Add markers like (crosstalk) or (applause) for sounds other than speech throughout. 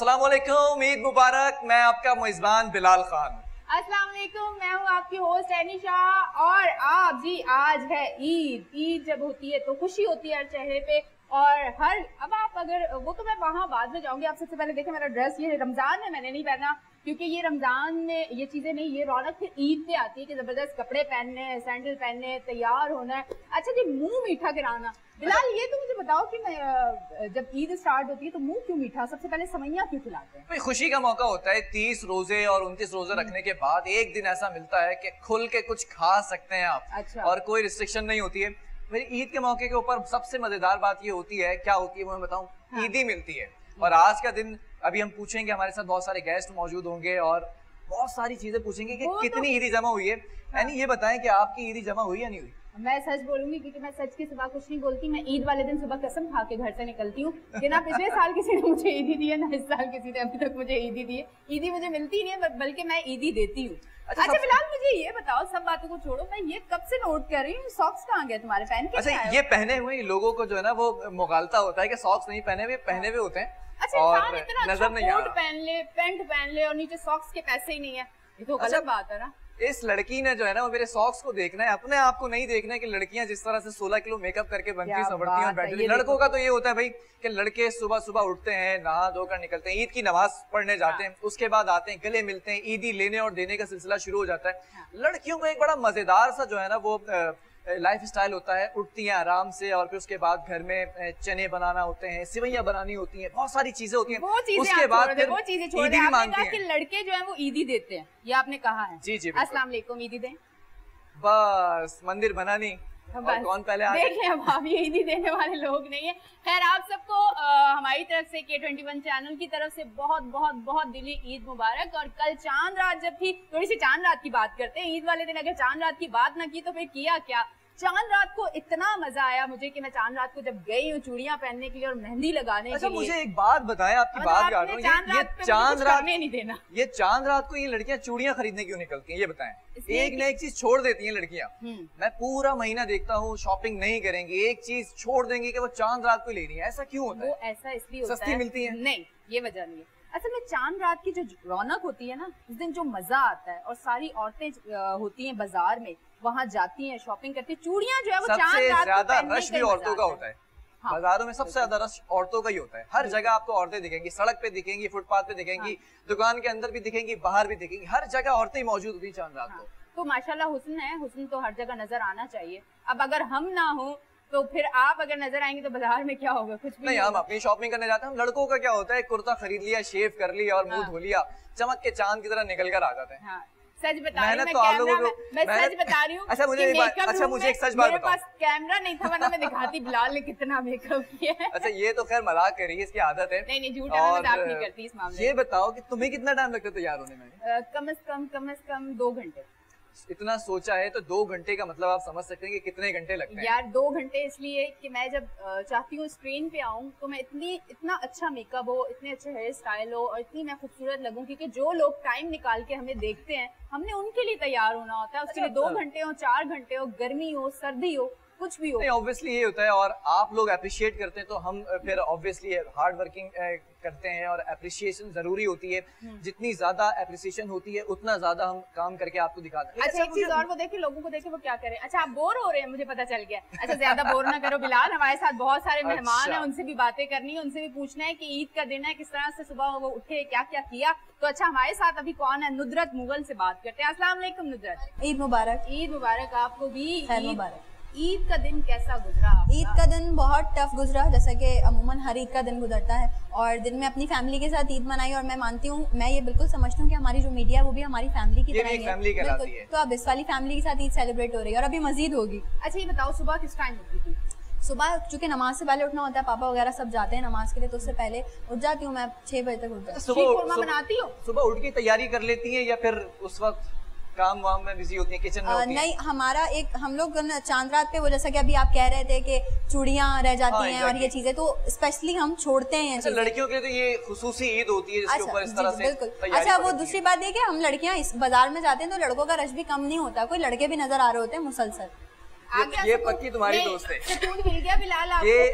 السلام علیکم، عید مبارک، میں آپ کا میزبان بلال خان السلام علیکم، میں ہوں آپ کی ہوسٹ اینی شاہ اور آپ جی آج ہے عید عید جب ہوتی ہے تو خوشی ہوتی ہے ہر چہرے پہ اور ہر، اب آپ اگر، وہ تو میں وہاں بعد میں جاؤں گی، آپ سب سے پہلے دیکھیں میرا ڈریس یہ رمضان میں میں نے نہیں پہنا۔ کیونکہ یہ رمضان میں یہ چیزیں نہیں یہ رونق پھر عید پہ آتی ہے کہ زبردست کپڑے پہننے ہیں سینڈل پہننے تیار ہونا ہے۔ اچھا جی منہ میٹھا کرانا۔ بلال یہ تو مجھے بتاؤ کہ جب عید اسٹارٹ ہوتی ہے تو منہ کیوں میٹھا؟ سب سے پہلے سمئیاں کیوں کھلاتے ہیں؟ خوشی کا موقع ہوتا ہے تیس روزے اور انتیس روزے رکھنے کے بعد ایک دن ایسا ملتا ہے کہ کھل کے کچھ کھا سکتے ہیں آپ اچھا۔ اور کوئی ریسٹرکشن نہیں ہوتی ہے۔ میری عید کے موقع کے اوپر سب سے مزیدار بات یہ ہوتی ہے کیا ہوتی ہے میں بتاؤں؟ عیدی ملتی ہے۔ اور آج کا دن ابھی ہم پوچھیں گے ہمارے ساتھ بہت سارے گیسٹ موجود ہوں گے اور بہت ساری چیزیں پوچھیں گے کہ کتنی عیدی جمع ہوئی ہے۔ یعنی یہ بتائیں کہ آپ کی عیدی جمع ہوئی یا نہیں ہوئی؟ میں سچ بولوں گی کیونکہ میں سچ کے سوا کچھ نہیں بولتی میں عید والے دن صبح قسم کھا کے گھر سے نکلتی ہوں۔ کہ نہ پچھلے سال کسی نے مجھے عیدی دی ہے نہ اس سال کسی نے ابھی تک مجھے عیدی دی ہے۔ عیدی مجھے ملتی نہیں ہے بلکہ میں عیدی دیتی ہوں۔ اچھا، اچھا فی الحال مجھے یہ بتاؤ سب باتوں کو چھوڑو میں یہ کب سے نوٹ کر رہی ہوں؟ ساکس کہاں گئے تمہارے؟ پہن کے اچھا یہ پہنے ہوئے لوگوں کو جو ہے نا وہ مغالطہ ہوتا ہے کہ ساکس نہیں پہنے ہوئے پہنے ہوئے ہوتے ہیں۔ اچھا اور اچھا نظر نہیں آ رہا۔ پہن لے پینٹ پہن لے اور نیچے ساکس کے پیسے ہی نہیں ہے یہ تو غلط بات ہے نا۔ اس لڑکی نے جو ہے نا وہ میرے ساکس کو دیکھنا ہے اپنے آپ کو نہیں دیکھنا ہے کہ لڑکیاں جس طرح سے سولہ کلو میک اپ کر کے بنتی سنورتی ہیں بیٹھتی لڑکوں۔ کا تو یہ ہوتا ہے بھائی کہ لڑکے صبح صبح اٹھتے ہیں نہا دھو کر نکلتے ہیں عید کی نماز پڑھنے جاتے ہیں اس کے بعد آتے ہیں گلے ملتے ہیں عیدی لینے اور دینے کا سلسلہ شروع ہو جاتا ہے۔ لڑکیوں کا ایک بڑا مزیدار سا جو ہے نا وہ لائف سٹائل ہوتا ہے اٹھتی ہیں آرام سے اور پھر اس کے بعد گھر میں چنے بنانا ہوتے ہیں سوئیاں بنانی ہوتی ہیں بہت ساری چیزیں ہوتی ہیں۔ اس کے بعد پھر عیدی بھی کہ ہیں۔ لڑکے جو ہیں وہ عیدی دیتے ہیں یہ آپ نے کہا ہے۔ جی جی السلام علیکم عیدی دیں۔ بس مندر بنا نہیں اور بس کون پہلے اب آپ یہ عیدی دینے والے لوگ نہیں ہیں۔ خیر آپ سب کو ہماری طرف سے کے ٹوینٹی ون چینل کی طرف سے بہت بہت بہت دلی عید مبارک۔ اور کل چاند رات جب تھی تھوڑی سی چاند رات کی بات کرتے ہیں۔ عید والے دن اگر چاند رات کی بات نہ کی تو پھر کیا کیا؟ چاند رات کو اتنا مزہ آیا مجھے کہ میں چاند رات کو جب گئی ہوں چوڑیاں پہننے کے لیے اور مہندی لگانے اچھا کے مجھے لیے۔ ایک بات بتائیں آپ کی بات کر رہا ہوں یہ چاند مجھے رات نہیں دینا۔ یہ چاند رات کو یہ لڑکیاں چوڑیاں خریدنے کیوں نکلتی ہیں یہ بتائیں۔ ایک نہ ایک چیز چھوڑ دیتی ہیں لڑکیاں۔ میں پورا مہینہ دیکھتا ہوں شاپنگ نہیں کریں گی ایک چیز چھوڑ دیں گی کہ وہ چاند رات کو لے رہی ہیں۔ ایسا کیوں ہوتا وہ ہے؟ ایسا اس لیے ہوتا سستی ہے۔ ملتی ہیں؟ نہیں یہ وجہ نہیں ہے۔ اصل میں چاند رات کی جو رونق ہوتی ہے نا اس دن جو مزہ آتا ہے اور ساری عورتیں ہوتی ہیں بازار میں وہاں جاتی ہیں شاپنگ کرتی ہیں چوڑیاں جو ہے وہ چاند رات کو زیادہ رش بھی عورتوں کا ہوتا ہے۔ ہاں، بازاروں میں سب سے زیادہ رش عورتوں کا ہی ہوتا ہے۔ ہر جگہ آپ کو عورتیں دکھیں گی سڑک پہ دکھیں گی فٹ پاتھ پہ دکھیں گی ہاں۔ دکان کے اندر بھی دکھیں گی باہر بھی دکھیں گی۔ ہر جگہ عورتیں موجود ہوتی چاند رات کو۔ تو ماشاءاللہ حسن ہے حسن تو ہر جگہ نظر آنا چاہیے۔ اب اگر ہم نہ ہوں تو پھر آپ اگر نظر آئیں گے تو بازار میں کیا ہوگا؟ کچھ نہیں ہم اپنی شاپنگ کرنے جاتے ہیں۔ لڑکوں کا کیا ہوتا ہے کرتا خرید لیا شیو کر لیا اور منہ ہاں۔ دھو لیا چمک کے چاند کی طرح نکل کر آ جاتے ہیں۔ ہاں۔ سچ بتا رہی ہوں میں سچ بتا رہی ہوں اچھا مجھے اچھا مجھے ایک سچ بات میرے بتاؤ۔ پاس کیمرہ نہیں تھا ورنہ میں دکھاتی بلال نے کتنا میک اپ کیا ہے۔ اچھا یہ تو خیر مذاق کر رہی ہے اس کی عادت ہے۔ نہیں نہیں جھوٹ ہے میں مذاق نہیں کرتی اس معاملے یہ بتاؤ کہ تمہیں کتنا ٹائم لگتا ہے تیار ہونے میں؟ کم از کم کم از کم دو گھنٹے۔ اتنا سوچا ہے تو دو گھنٹے کا مطلب آپ سمجھ سکتے ہیں کہ کتنے گھنٹے لگتے ہیں۔ یار دو گھنٹے اس لیے کہ میں جب چاہتی ہوں اسکرین پہ آؤں تو میں اتنی اتنا اچھا میک اپ ہو اتنے اچھے ہیئر اسٹائل ہو اور اتنی میں خوبصورت لگوں کیونکہ جو لوگ ٹائم نکال کے ہمیں دیکھتے ہیں ہم نے ان کے لیے تیار ہونا ہوتا ہے۔ اس کے لیے دو گھنٹے ہو چار گھنٹے ہو گرمی ہو سردی ہو کچھ بھی ہو۔ نہیں obviously یہ ہوتا ہے اور آپ لوگ اپریشیٹ کرتے ہیں تو ہم پھر obviously ہارڈ ورکنگ کرتے ہیں اور اپریشیشن ضروری ہوتی ہے۔ جتنی زیادہ اپریسیشن ہوتی ہے اتنا زیادہ ہم کام کر کے آپ کو دکھاتے ہیں۔ اچھا ایک چیز اور وہ دیکھے لوگوں کو دیکھے وہ کیا کریں۔ اچھا آپ بور ہو رہے ہیں مجھے پتا چل گیا۔ اچھا زیادہ بور نہ کرو۔ بلال ہمارے ساتھ بہت سارے مہمان ہیں اچھا۔ ان سے بھی باتیں کرنی ہے ان سے بھی پوچھنا ہے کہ عید کا دن ہے کس طرح سے صبح وہ اٹھے کیا کیا کیا۔ تو اچھا ہمارے ساتھ ابھی کون ہے؟ ندرت مغل سے بات کرتے ہیں۔ السلام علیکم ندرت۔ عید مبارک۔ عید مبارک آپ کو بھی عید- مبارک۔ عید کا دن کیسا گزرا عید کا؟ دن بہت ٹف گزرا جیسا کہ عموماً ہر عید کا دن گزرتا ہے اور دن میں اپنی فیملی کے ساتھ عید منائی اور میں مانتی ہوں میں یہ بالکل سمجھتی ہوں کہ ہماری جو میڈیا ہے وہ بھی ہماری فیملی کی طرح ہے۔ تو اب اس والی فیملی کے ساتھ عید سیلیبریٹ ہو رہی ہے اور ابھی مزید ہوگی۔ اچھا یہ بتاؤ صبح کس ٹائم اٹھتی تھی؟ صبح چونکہ نماز سے پہلے اٹھنا ہوتا ہے پاپا وغیرہ سب جاتے ہیں نماز کے لیے تو اس سے پہلے اٹھ جاتی ہوں میں چھ بجے تک اٹھ جاتی شیر قورمہ صبح بناتی ہو؟ صبح اٹھ کے تیاری کر لیتی ہیں یا پھر اس وقت کام وام میں بزی ہوتی ہیں کچن میں ہوتی ہیں۔ نہیں ہمارا ایک ہم لوگ چاند رات پہ وہ جیسا کہ ابھی آپ کہہ رہے تھے کہ چوڑیاں رہ جاتی ہاں، ہیں اور یہ چیزیں تو اسپیشلی ہم چھوڑتے ہیں اچھا، لڑکیوں کے لیے تو یہ خصوصی عید ہوتی ہے جس کے اچھا، اوپر اس طرح جی، سے بالکل۔ اچھا وہ دوسری بات یہ کہ ہم لڑکیاں اس بازار میں جاتے ہیں تو لڑکوں کا رش بھی کم نہیں ہوتا کوئی لڑکے بھی نظر آ رہے ہوتے ہیں مسلسل۔ یہ پکی تمہاری دوست ہے۔ یہ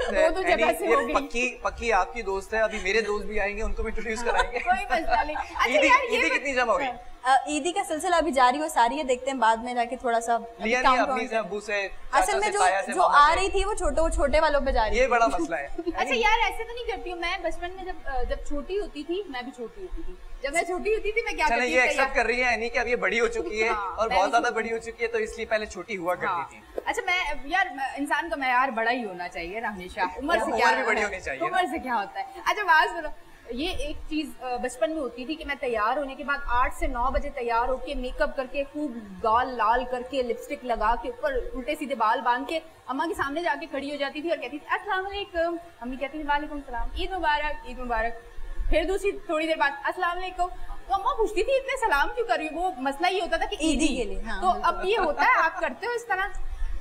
یعنی پکی پکی آپ کی دوست ہے ابھی میرے دوست بھی آئیں گے ان کو بھی انٹروڈیوس کرائیں گے۔ (laughs) کتنی جمع ہوگی عیدی کا سلسلہ ابھی جاری ہو ساری ہے دیکھتے ہیں بعد میں جا کے تھوڑا سا اصل میں جو آ رہی تھی وہ چھوٹے وہ چھوٹے والوں پہ جا رہی ہے بڑا مسئلہ ہے۔ (laughs) اچھا یار ایسے تو نہیں کرتی ہوں۔ میں بچپن میں جب جب چھوٹی ہوتی تھی میں بھی چھوٹی ہوتی تھی۔ جب میں چھوٹی ہوتی تھی میں کیا کرتی یہ ایکسپٹ کر رہی ہے نہیں یعنی کہ اب یہ بڑی ہو چکی ہے (laughs) ہاں، اور بہت زیادہ بڑی ہو چکی ہے تو اس لیے پہلے چھوٹی ہوا ہاں۔ کرتی تھی۔ اچھا میں یار انسان کا معیار بڑا ہی ہونا چاہیے نا ہمیشہ (laughs) عمر سے کیا بڑی ہونی عمر سے کیا ہوتا ہے؟ اچھا آواز بولو یہ ایک چیز بچپن میں ہوتی تھی کہ میں تیار ہونے کے بعد آٹھ سے نو بجے تیار ہو کے میک اپ کر کے خوب گال لال کر کے لپسٹک لگا کے اوپر الٹے سیدھے بال باندھ کے اماں کے سامنے جا کے کھڑی ہو جاتی تھی اور کہتی تھی السلام علیکم. امی کہتی تھی وعلیکم السلام. عید مبارک. عید مبارک. پھر دوسری تھوڑی دیر بعد السلام علیکم. تو اماں پوچھتی تھی اتنے سلام کیوں کر رہی وہ مسئلہ یہ ہوتا تھا کہ عیدی ہی کے لیے ہاں، تو اب یہ ہوتا ہے آپ کرتے ہو اس طرح؟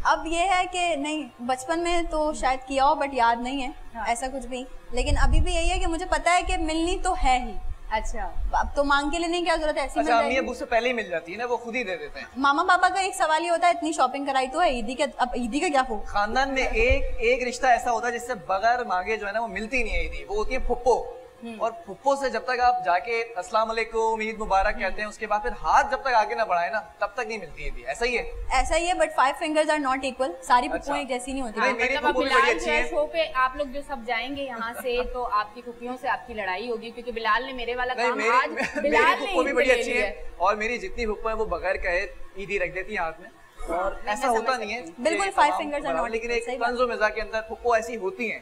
اب یہ ہے کہ نہیں بچپن میں تو شاید کیا ہو بٹ یاد نہیں ہے ہاں۔ ایسا کچھ بھی۔ لیکن ابھی بھی یہی ہے کہ مجھے پتا ہے کہ ملنی تو ہے ہی۔ اچھا۔ اب تو مانگ کے لینے کیا ضرورت ہے؟ اچھا امی ابو سے پہلے ہی مل جاتی ہے نا وہ خود ہی دے دیتے ہیں۔ ماما پاپا کا ایک سوال یہ ہوتا ہے اتنی شاپنگ کرائی تو ہے عیدی کا اب عیدی کا کیا ہو؟ خاندان میں ایک ایک رشتہ ایسا ہوتا ہے جس سے بغیر مانگے جو ہے نا وہ ملتی نہیں ہے عیدی۔ وہ ہوتی ہے پھپھو۔ اور پھپھو سے جب تک آپ جا کے اسلام علیکم عید مبارک کہتے ہیں اس کے بعد پھر ہاتھ جب تک آگے نہ بڑھائے نا تب تک نہیں ملتی ہے ایسا ہی ہے۔ ایسا ہی ہے but five fingers are not equal ساری اچھا۔ پھپھو ایک جیسی نہیں ہوتی۔ میری مطلب پھپھو بھی بڑی اچھی ہے شو پہ آپ لوگ جو سب جائیں گے یہاں سے تو آپ کی پھپھیوں سے آپ کی لڑائی ہوگی کیونکہ بلال نے میرے والا کام آج بلال نے بھی بڑی اچھی ہے۔ اور میری جتنی پھپھو ہیں وہ بغیر کہے عید ہی رکھ دیتی ہیں ہاتھ میں۔ اور ایسا ہوتا نہیں ہے۔ بالکل فائیو فنگرز آر لیکن ایک طنز و کے اندر پھپھو ایسی ہوتی ہیں۔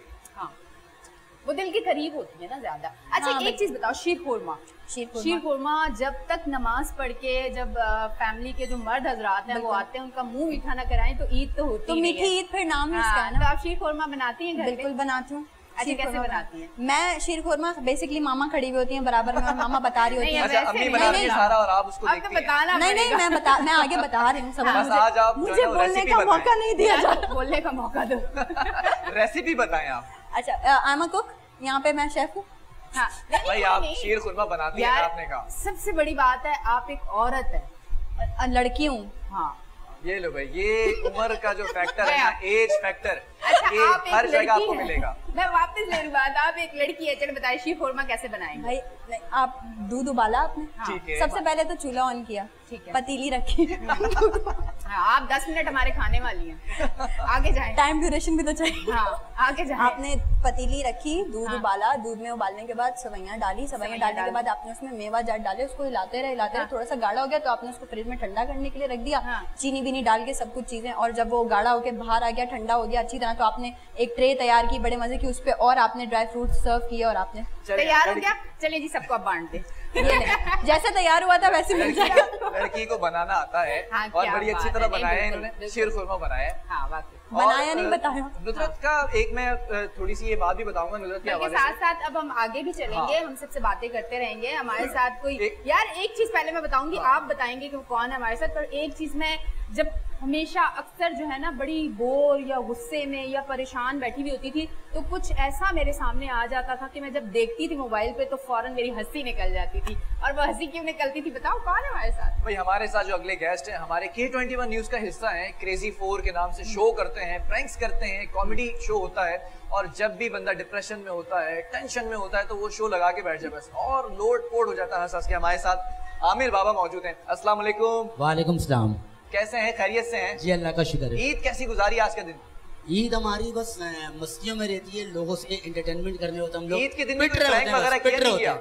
وہ دل کے قریب ہوتی ہے نا زیادہ۔ اچھا ہاں، ایک چیز بتاؤ شیر خورما شیر خورما جب تک نماز پڑھ کے جب فیملی کے جو مرد حضرات ہیں وہ آتے ہیں ان کا منہ میٹھا نہ کرائیں تو عید تو ہوتی ہے تو میٹھی عید پھر نام ہی اس کا ہاں، ہے تو آپ شیر خورما بناتی ہیں بالکل بناتی ہوں۔ اچھا، میں شیر خورما بیسکلی ماما کھڑی ہوئی ہوتی ہیں برابر میں ماما بتا رہی (laughs) ہوتی ہیں۔ نہیں نہیں میں آگے بتا رہی ہوں سب مجھے بولنے کا موقع نہیں دیا جاتا (laughs) بولنے کا موقع دو۔ (laughs) ریسیپی بتائیں آپ۔ اچھا، ہاں۔ سب سے بڑی بات ہے آپ ایک عورت ہے لڑکی ہوں۔ ہاں۔ یہ لو بھائی یہ عمر کا جو فیکٹر ہے اچھا، ایج فیکٹر ہر جگہ آپ کو ملے گا۔ میں واپس لے رہی بات آپ ایک لڑکی ہے چلے بتائیں شیر خورما کیسے بنائیں بھائی آپ دودھ ابالا آپ نے؟ ہاں۔ سب سے پہلے تو چولہا آن کیا۔ پتیلی رکھی۔ ہاں، آپ دس منٹ ہمارے کھانے والی ہیں۔ آگے جائیں۔ ٹائم ڈیوریشن بھی تو چاہیے۔ ہاں، آگے جائیں۔ آپ نے پتیلی رکھی دودھ ہاں۔ ابالا دودھ میں ابالنے کے بعد سوئیاں ڈالی۔ سوئیاں ڈالنے کے بعد آپ نے اس میں میوہ جات ڈالے اس کو ہلاتے رہے ہلاتے رہے تھوڑا سا گاڑا ہو گیا تو آپ نے اس کو فریج میں ٹھنڈا کرنے کے لیے رکھ دیا۔ چینی بینی ڈال کے سب کچھ چیزیں اور جب وہ گاڑا ہو کے باہر آ گیا ٹھنڈا ہو گیا اچھی طرح تو آپ نے ایک ٹرے تیار کی بڑے مزے کی اس پہ اور آپ نے ڈرائی فروٹ سرو کیے اور آپ نے تیار ہو گیا؟ چلیں جی سب کو آپ بانٹ دیں۔ جیسا تیار ہوا تھا ویسے مل جائے گا۔ لڑکی کو بنانا آتا ہے ہاں، اور بڑی اچھی طرح بنایا ہے شیر خورما بنایا ہے۔ ہاں، بنایا نہیں بتایا۔ نظرت کا ایک میں تھوڑی سی یہ بات بھی بتاؤں گا نظرت کے حوالے ساتھ ساتھ اب ہم آگے بھی چلیں گے ہاں۔ ہم سب سے باتیں کرتے رہیں گے ہمارے ساتھ کوئی یار ایک چیز پہلے میں بتاؤں گی آپ بتائیں گے کہ کون ہے ہمارے ساتھ پر ایک چیز میں جب ہمیشہ اکثر جو ہے نا بڑی بور یا غصے میں یا پریشان بیٹھی ہوئی ہوتی تھی تو کچھ ایسا میرے سامنے آ جاتا تھا کہ میں جب دیکھتی تھی موبائل پہ تو فوراً میری ہنسی نکل جاتی تھی۔ اور وہ ہنسی کیوں نکلتی تھی بتاؤ کون ہے ہمارے ساتھ؟ بھائی ہمارے ساتھ جو اگلے گیسٹ ہیں ہمارے کے ٹوئنٹی ون نیوز کا حصہ ہیں۔ کریزی فور کے نام سے شو کرتے ہیں پرینکس کرتے ہیں کامیڈی شو ہوتا ہے۔ اور جب بھی بندہ ڈپریشن میں ہوتا ہے ٹینشن میں ہوتا ہے تو وہ شو لگا کے بیٹھ جائے بس۔ اور لوڈ پوڈ ہو جاتا ہے ہمارے ساتھ عامر بابا موجود ہیں۔ السلام علیکم۔ وعلیکم السلام۔ کیسے ہیں؟ خیریت سے ہیں؟ جی اللہ کا شکر ہے۔ عید کیسی گزاری آج کے دن؟ عید ہماری بس مستیوں میں رہتی ہے لوگوں سے انٹرٹینمنٹ کرنے ہوتا ہم لوگ۔ عید کے دن میں وغیرہ کیا نہیں کیا؟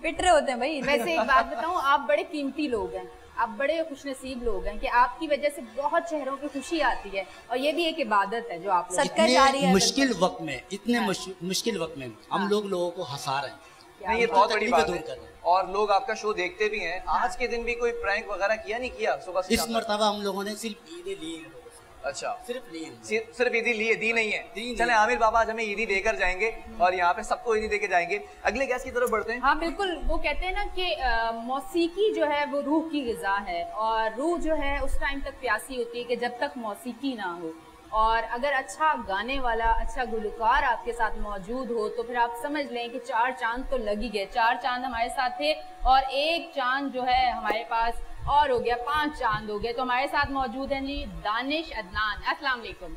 پٹرے ہوتے ہیں بھائی۔ ویسے ایک بات بتاؤں آپ بڑے قیمتی لوگ ہیں۔ آپ بڑے خوش نصیب لوگ ہیں کہ آپ کی وجہ سے بہت چہروں کی خوشی آتی ہے اور یہ بھی ایک عبادت ہے جو آپ اتنے مشکل وقت میں اتنے ہاں۔ مشکل وقت میں ہم لوگ لوگوں کو ہسا رہے ہیں۔ یہ بہت بڑی بات ہے۔ اور لوگ آپ کا شو دیکھتے بھی ہیں۔ آج کے دن بھی کوئی پرینک وغیرہ کیا نہیں کیا؟ صبح اس مرتبہ ہم لوگوں نے صرف عیدی لی اچھا۔ صرف لیے صرف عیدی لیے دی نہیں ہے۔ چلیں عامر بابا آج ہمیں عیدی دے کر جائیں گے اور یہاں پہ سب کو عیدی دے کے جائیں گے۔ اگلے گیس کی طرف بڑھتے ہیں۔ ہاں بالکل۔ وہ کہتے ہیں نا کہ موسیقی جو ہے وہ روح کی غذا ہے۔ اور روح جو ہے اس ٹائم تک پیاسی ہوتی ہے کہ جب تک موسیقی نہ ہو۔ اور اگر اچھا گانے والا اچھا گلوکار آپ کے ساتھ موجود ہو تو پھر آپ سمجھ لیں کہ چار چاند تو لگ ہی گئے۔ چار چاند ہمارے ساتھ تھے اور ایک چاند جو ہے ہمارے پاس اور ہو گیا پانچ چاند ہو گئے۔ تو ہمارے ساتھ موجود ہیں جی دانش عدنان۔ السلام علیکم۔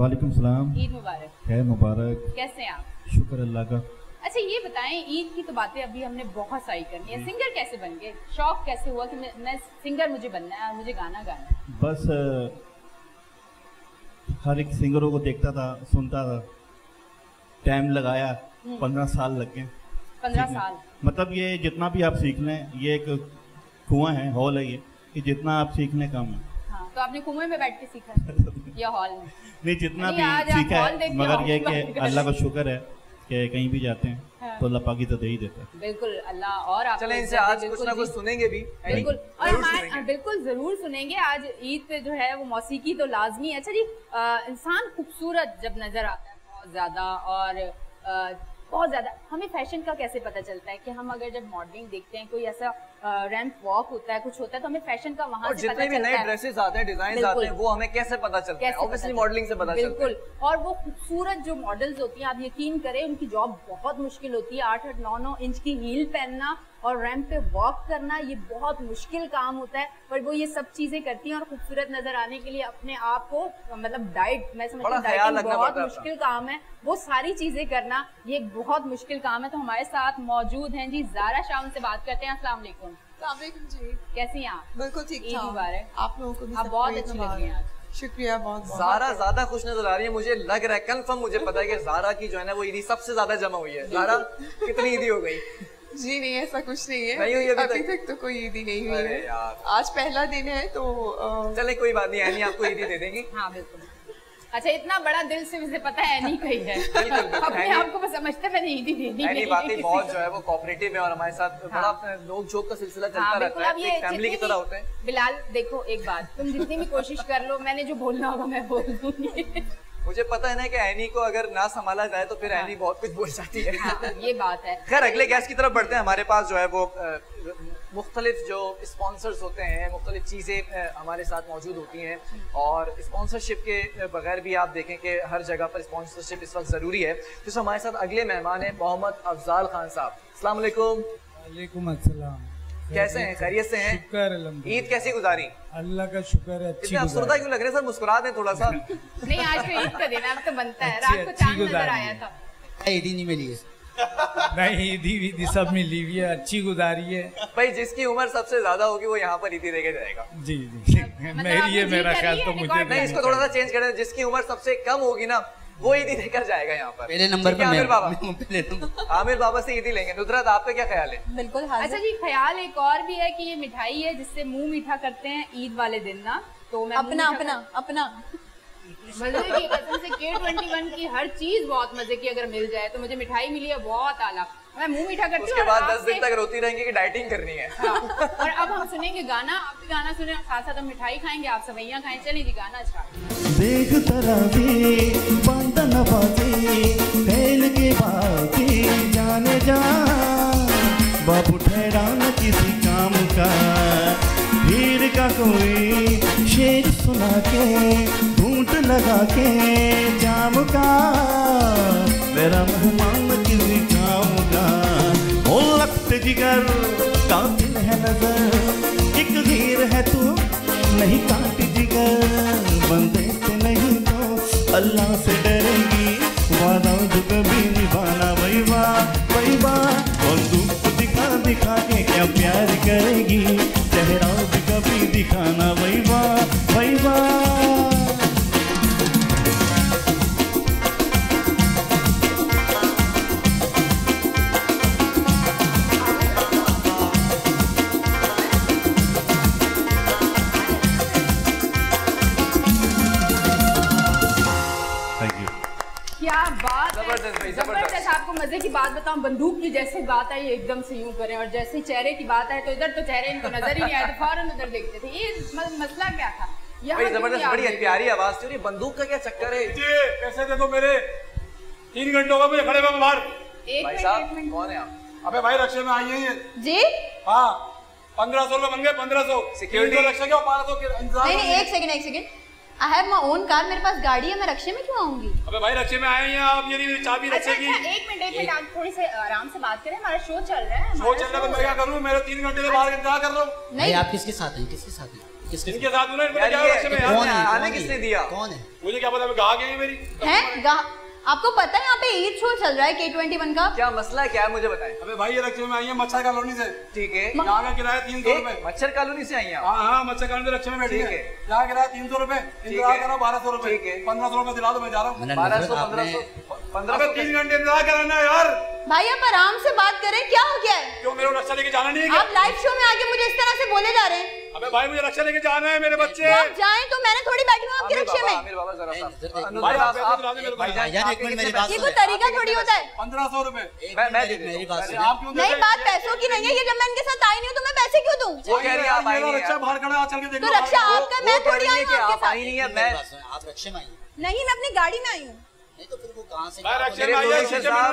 وعلیکم السلام۔ عید مبارک۔ خیر مبارک۔ کیسے ہیں آپ؟ شکر اللہ کا۔ اچھا یہ بتائیں عید کی تو باتیں ابھی ہم نے بہت ساری کرنی ہے جی۔ سنگر کیسے بن گئے؟ شوق کیسے ہوا کہ میں سنگر مجھے بننا ہے اور مجھے گانا گانا بس ہر ایک سنگروں کو دیکھتا تھا سنتا تھا۔ ٹائم لگایا پندرہ سال لگ گئے۔ پندرہ سال۔ مطلب یہ جتنا بھی آپ سیکھ لیں یہ ایک کنواں ہے ہال ہے یہ کہ جتنا آپ سیکھنے کم ہے ہاں، تو آپ نے کنویں میں بیٹھ کے سیکھا۔ (laughs) یہ ہال نہیں جتنا یعنی بھی سیکھا ہے مگر یہ کہ (laughs) اللہ کا شکر ہے کہ کہیں بھی جاتے ہیں۔ ہاں. تو اللہ پاکی تو دے ہی دیتا ہے بالکل اللہ اور آپ چلیں ان سے آج کچھ نہ کچھ جی. سنیں گے بھی بالکل اور بالکل ضرور سنیں گے آج عید پہ جو ہے وہ موسیقی تو لازمی ہے۔ اچھا جی انسان خوبصورت جب نظر آتا ہے بہت زیادہ اور بہت زیادہ۔ ہمیں فیشن کا کیسے پتہ چلتا ہے کہ ہم اگر جب ماڈلنگ دیکھتے ہیں کوئی ایسا ریمپ واک ہوتا ہے کچھ ہوتا ہے تو ہمیں فیشن کا وہاں سے پتا چلتا ہے جتنے بھی نئے ڈریسز آتے ہیں ڈیزائنز آتے ہیں وہ ہمیں کیسے پتا چلتا ہے؟ اوبیسلی ماڈلنگ سے پتا چلتا ہے۔ بالکل۔ اور وہ خوبصورت جو ماڈلز ہوتی ہیں آپ یقین کریں ان کی جاب بہت مشکل ہوتی ہے۔ آٹھ آٹھ نو نو انچ کی ہیل پہننا اور ریمپ پہ واک کرنا یہ بہت مشکل کام ہوتا ہے۔ پر وہ یہ سب چیزیں کرتی ہیں اور خوبصورت نظر آنے کے لیے اپنے آپ کو مطلب ڈائٹ میں سمجھتی ہوں بہت مشکل کام ہے۔ وہ ساری چیزیں کرنا یہ بہت مشکل کام ہے۔ تو ہمارے ساتھ موجود ہیں جی زارا شاہ ان سے بات کرتے ہیں۔ السلام علیکم۔ السلام علیکم جی، بالکل ٹھیک شکریہ بہت زارا زیادہ۔ خوش نظر آ رہی ہے مجھے لگ رہا ہے کنفرم مجھے پتا ہے کہ زارا کی جو ہے نا وہ عیدی سب سے زیادہ جمع ہوئی ہے۔ جی۔ زارا کتنی عیدی ہو گئی؟ جی نہیں ایسا کچھ نہیں ہے۔ ابھی تک؟ تو کوئی عیدی نہیں ہوئی ہے۔ آج پہلا دن ہے تو چلے کوئی بات نہیں آپ کو عیدی دے دیں گی۔ ہاں بالکل۔ اچھا اتنا بڑا دل سے مجھے پتا ہے نہیں کہی ہے۔ اپنے آپ کو میں میں نہیں دی دینی ہے باتیں بہت جو ہے وہ کوپریٹیو ہے اور ہمارے ساتھ ہاں۔ بڑا نوک جھوک کا سلسلہ چلتا ہاں، رہتا ہے فیملی کی طرح ہوتے ہیں بلال دیکھو ایک بات تم جتنی بھی کوشش کر لو میں نے جو بولنا ہوگا میں بول دوں گی۔ مجھے پتا ہے نا کہ اینی کو اگر نہ سنبھالا جائے تو پھر اینی ہاں۔ بہت کچھ بول جاتی ہے۔ یہ بات ہے۔ خیر اگلے گیس کی طرف بڑھتے ہیں ہمارے پاس جو ہے وہ مختلف جو اسپانسرز ہوتے ہیں مختلف چیزیں ہمارے ساتھ موجود ہوتی ہیں۔ اور اسپانسرشپ کے بغیر بھی آپ دیکھیں کہ ہر جگہ پر اسپانسرشپ اس وقت ضروری ہے۔ تو اس ہمارے ساتھ اگلے مہمان ہیں محمد افضال خان صاحب۔ السلام علیکم۔ علیکم السلام۔ کیسے ہیں؟ خیریت سے ہیں؟ شکر عید کیسی گزاری؟ اللہ کا شکر ہے اتنے افسردہ کیوں لگ رہے سر مسکرا دیں تھوڑا سا۔ نہیں آج تو عید کا دن ہے اب تو بنتا ہے۔ رات کو چاند نظر آیا تھا۔ عیدی نہیں ملی ہے نہیں دی ہوئی سب ملی ہوئی ہے اچھی گزاری ہے۔ بھائی جس کی عمر سب سے زیادہ ہوگی وہ یہاں پر ہی رہ کے جائے گا۔ جی جی۔ مطلب (laughs) مطلب میری جی یہ میرا خیال تو مجھے نہیں اس کو تھوڑا سا چینج کریں جس کی عمر سب سے کم ہوگی نا وہ عیدی لے کر جائے گا یہاں پر۔ پہلے نمبر پہ عامر بابا۔ عامر بابا سے عیدی لیں گے۔ ندرت آپ کا کیا خیال ہے؟ بالکل اچھا جی خیال ایک اور بھی ہے کہ یہ مٹھائی ہے جس سے منہ میٹھا کرتے ہیں عید والے دن نا تو اپنا اپنا اپنا۔ مزے کی قسم سے کے ٹوینٹی ون کی ہر چیز بہت مزے کی اگر مل جائے تو مجھے مٹھائی ملی ہے بہت اعلیٰ۔ میں منہ میٹھا کرتی ہوں اس کے بعد دس دن تک روتی رہیں گی کہ ڈائٹنگ کرنی ہے۔ ہاں، اور اب ہم سنیں گے گانا آپ بھی گانا سنیں اور ساتھ ساتھ ہم مٹھائی کھائیں گے آپ سوئیاں کھائیں۔ چلیں جی گانا اسٹارٹ۔ دیکھ تراوی بند نوازی پھیل کے باتی جانے جا۔ باپو ٹھہرانا کسی کام کا شیر کا کوئی شیر سنا کے، گھونٹ لگا کے جام کا۔ میرا مہمان کی جام کا وہ لخت جگر قاتل ہے نظر۔ ایک غیر ہے تو نہیں کاٹ جگر۔ بندے سے نہیں تو اللہ سے ڈرے گی۔ وعدہ جو کبھی نبھانا بھائی واہ بھائی واہ اور دکھ دکھا دکھا کے کیا پیار کرے گی؟ கனவை مزے کی بات بتاؤں بندوق کی جیسے بات آئی ایک دم سے یوں کریں اور جیسے چہرے کی بات آئے تو ادھر تو چہرے ان کو نظر ہی نہیں آئے تو فوراً ادھر دیکھتے تھے۔ یہ مسئلہ کیا تھا؟ بڑی زبردست بڑی پیاری آواز تھی بندوق کا کیا چکر ہے؟ جی پیسے دے دو میرے۔ تین گھنٹوں کا مجھے کھڑے ہوئے باہر۔ ایک منٹ کون ہیں آپ؟ ابے بھائی رکشے میں آئی ہیں جی؟ ہاں پندرہ سو روپے منگے پندرہ سو۔ سیکورٹی رکشے کے پارہ سو کے انتظار نہیں ایک سیکنڈ ایک second. I have my own car. میرے پاس گاڑی ہے میں رکشے میں کیوں آؤں گی؟ ابے بھائی رکشے میں آئے ہیں آپ یعنی میری چابی اچھا، رکشے کی اچھا ایک منٹ ایک منٹ آپ تھوڑی سے آرام سے بات کریں ہمارا شو چل رہا ہے شو چل رہا ہے میں کیا کروں؟ میرا 3 گھنٹے سے باہر اچھا۔ انتظار کر رہا ہوں۔ نہیں۔ آپ کس کے ساتھ ہیں؟ کس کے ساتھ ہیں؟ ان کے ساتھ انہوں نے کیا رکشے میں آنے کس نے دیا؟ کون ہے؟ مجھے کیا پتا میں گاہ گئی میری۔ ہیں؟ گاہ۔ آپ کو پتا ہے یہاں پہ عید شو چل رہا ہے کے ٹوینٹی ون کا؟ کیا مسئلہ کیا ہے مجھے بتائیں؟ ابھی بھائی یہ رکشے میں آئی ہیں مچھر کالونی سے۔ ٹھیک ہے۔ یہاں کا کرایہ تین سو روپے۔ مچھر کالونی سے آئی ہیں ہاں ہاں مچھر کالونی سے رکشے میں بیٹھی ہے۔ یہاں کرایہ تین سو روپے انتظار کر کرا بارہ سو روپے۔ ٹھیک ہے۔ پندرہ سو روپے دلا دو میں جا رہا ہوں۔ بارہ سو پندرہ سو پندرہ سو تین گھنٹے انتظار کر کرانا یار۔ بھائی آپ آرام سے بات کریں کیا ہو گیا ہے؟ کیوں میرے رکشہ لے کے جانا نہیں ہے آپ لائف شو میں آگے مجھے اس طرح سے بولے جا رہے ہیں۔ ابے بھائی مجھے رکشہ لے کے جانا ہے میرے بچے۔ آپ جائیں تو میں نے تھوڑی بیٹھی ہوں آپ کے رکشے میں۔ میرے بابا ذرا بھائی یہ کوئی طریقہ تھوڑی ہوتا ہے۔ 1500 روپے۔ میں دے میری بات نہیں بات پیسوں کی نہیں ہے یہ جب میں ان کے ساتھ آئی نہیں ہوں تو میں پیسے کیوں دوں؟ وہ کہہ رہی ہے آپ آئی نہیں ہے۔ باہر کھڑا چل کے دیکھو۔ تو رکشہ آپ کا میں تھوڑی آئی ہوں آپ کے ساتھ۔ آپ رکشے میں آئی ہیں۔ نہیں میں اپنی گاڑی میں آئی ہوں۔ نہیں تو پھر وہ کہاں سے میں رکشے میں آئی ہوں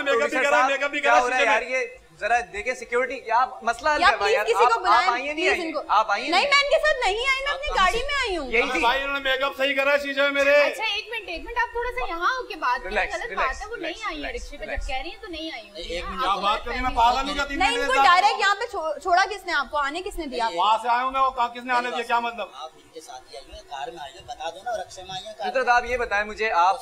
میک اپ بھی کرا میک اپ بھی کرا یار یہ ذرا دیکھیں سیکیورٹی کیا مسئلہ حل کروائیں یار آپ آئیے نہیں آئیے آپ آئیے نہیں میں ان کے ساتھ نہیں آئی میں اپنی گاڑی میں آئی ہوں۔ یہی تھی۔ بھائی انہوں نے میک اپ صحیح کرا ہے شیشے میں میرے۔ اچھا ایک منٹ ایک منٹ آپ تھوڑا سا یہاں ہو کے بات کریں غلط بات ہے وہ نہیں آئی ہے رکشے پہ جب کہہ رہی ہیں تو نہیں آئی ہوں۔ ایک منٹ آپ بات کریں میں پاگل نہیں جاتی نہیں ان کو ڈائریکٹ یہاں پہ چھوڑا کس نے آپ کو آنے کس نے دیا؟ اچھا، وہاں سے آئے ہوں میں وہ کس نے آنے دیا؟ کیا مطلب؟ آپ فطرت آپ یہ بتائیں مجھے آپ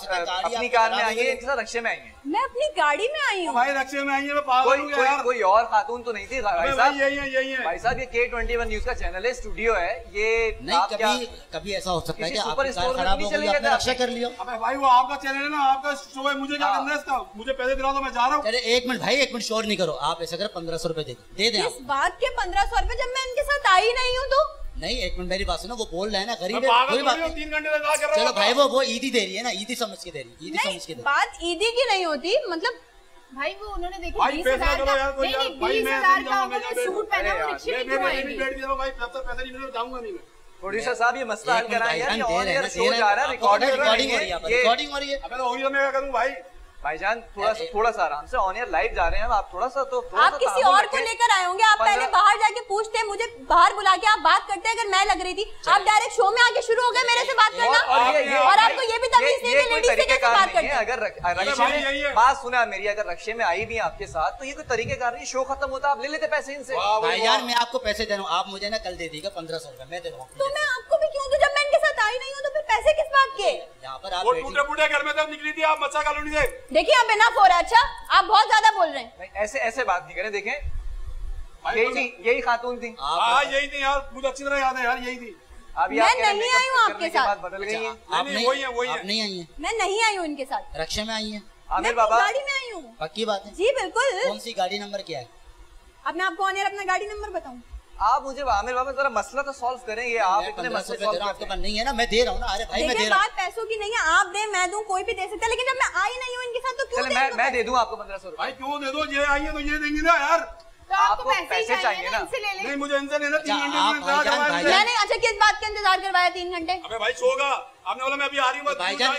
اپنی کار میں آئیے ان کے ساتھ رکشے میں آئیے میں اپنی گاڑی میں آئی ہوں۔ بھائی رکشے میں آئیے میں پاگل ہوں گیا کوئی اور خاتون تو نہیں تھی بھائی صاحب یہی ہے یہی ہے۔ بھائی صاحب یہ کے ٹوینٹی ون نیوز کا چینل ہے اسٹوڈیو ہے۔ یہ نہیں کبھی کبھی ایسا ہو سکتا ہے کہ آپ اسٹور خراب ہو گئی آپ نے رکشہ کر لیا۔ بھائی وہ آپ کا چینل ہے نا آپ کا شو ہے مجھے کیا کرنا ہے اس کا مجھے پیسے دلا دو میں جا رہا ہوں۔ ارے ایک منٹ بھائی ایک منٹ شور نہیں کرو۔ آپ ایسا کرو پندرہ سو روپے دے دے دیں اس بات کے پندرہ سو روپے جب میں ان کے ساتھ آئی نہیں ہوں تو؟ نہیں ایک منٹ میری بات سنو وہ بول رہا ہے نا غریب ہے کوئی بات نہیں۔ چلو بھائی وہ وہ عیدی دے رہی ہے نا عیدی سمجھ کے دے رہی ہے عیدی سمجھ کے دے رہی ہے۔ بات عیدی کی نہیں ہوتی مطلب بھائی وہ انہوں نے دیکھا بیس ہزار کا نہیں نے سوٹ پہنا وہ رکشے میں کیوں آئیں گی بھائی پیسہ نہیں ملے جاؤں گا نہیں میں۔ پروڈیوسر صاحب یہ مسئلہ حل کرائیں یار یہ آن ایئر شو جا رہا ہے ریکارڈنگ ہو رہی ہے۔ ریکارڈنگ ہو رہی ہے۔ ابھی تو میں کیا کروں بھائی بھائی جان تھوڑا سا تھوڑا سا آرام سے آن ایئر جا رہے ہیں آپ تھوڑا سا تو آپ کسی اور کو لے کر آئے ہوں گے آپ پہلے باہر جا کے پوچھتے مجھے باہر بلا کے آپ بات کرتے اگر میں لگ رہی تھی آپ ڈائریکٹ شو میں آ کے شروع ہو گئے میرے سے بات کرنا اور آپ کو یہ بھی تمیز نہیں کہ لیڈی سے کیسے بات کرتے ہیں اگر رکشے بات سنا میری اگر رکشے میں آئی بھی آپ کے ساتھ تو یہ کوئی طریقے کار نہیں شو ختم ہوتا آپ لے لیتے پیسے ان سے بھائی میں آپ کو پیسے دے آپ مجھے نا کل دے پندرہ سو میں دے تو میں آپ کو بھی کیوں دوں جب میں ان کے ساتھ آئی نہیں ہوں تو پھر پیسے کس بات کے وہ ٹوٹے گھر میں نکلی تھی آپ کالونی سے دیکھیں اب انف ہو رہا ہے اچھا؟ آپ بہت زیادہ بول رہے ہیں۔ ایسے ایسے بات نہیں کریں دیکھیں۔ یہی خاتون تھی۔ ہاں, ہاں، یہی تھی یار مجھے اچھی طرح یاد ہے یار یہی تھی۔ میں نہیں آئی ہوں آپ کے ساتھ۔ اچھا، آپ نہیں آئی ہیں۔ میں نہیں آئی ہوں ان کے ساتھ۔ رکشے میں آئی ہیں۔ میں گاڑی میں آئی ہوں۔ پکی بات ہے۔ جی بالکل۔ کون سی گاڑی نمبر کیا ہے؟ اب میں آپ کو آنے اپنا گاڑی نمبر بتاؤں۔ آپ مجھے عامر بابا ذرا مسئلہ تو سالو کریں یہ آپ اتنے مسئلے سالو آپ کے پاس نہیں ہے نا میں دے رہا ہوں نا ارے بھائی میں دے رہا ہوں۔ بات پیسوں کی نہیں ہے آپ دیں میں دوں کوئی بھی دے سکتا ہے لیکن جب میں آئی نہیں ہوں ان کے ساتھ تو کیوں دے دوں میں دے دوں آپ کو 1500 روپے بھائی کیوں دے دو؟ یہ آئی ہے تو یہ دیں گے نا یار۔ آپ کو پیسے چاہیے نا نہیں مجھے ان سے لینا تین گھنٹے اچھا کس بات کا انتظار کروایا تین گھنٹے؟ بھائی سو گا۔ آپ نے بولا میں ابھی آ رہی ہوں بھائی جان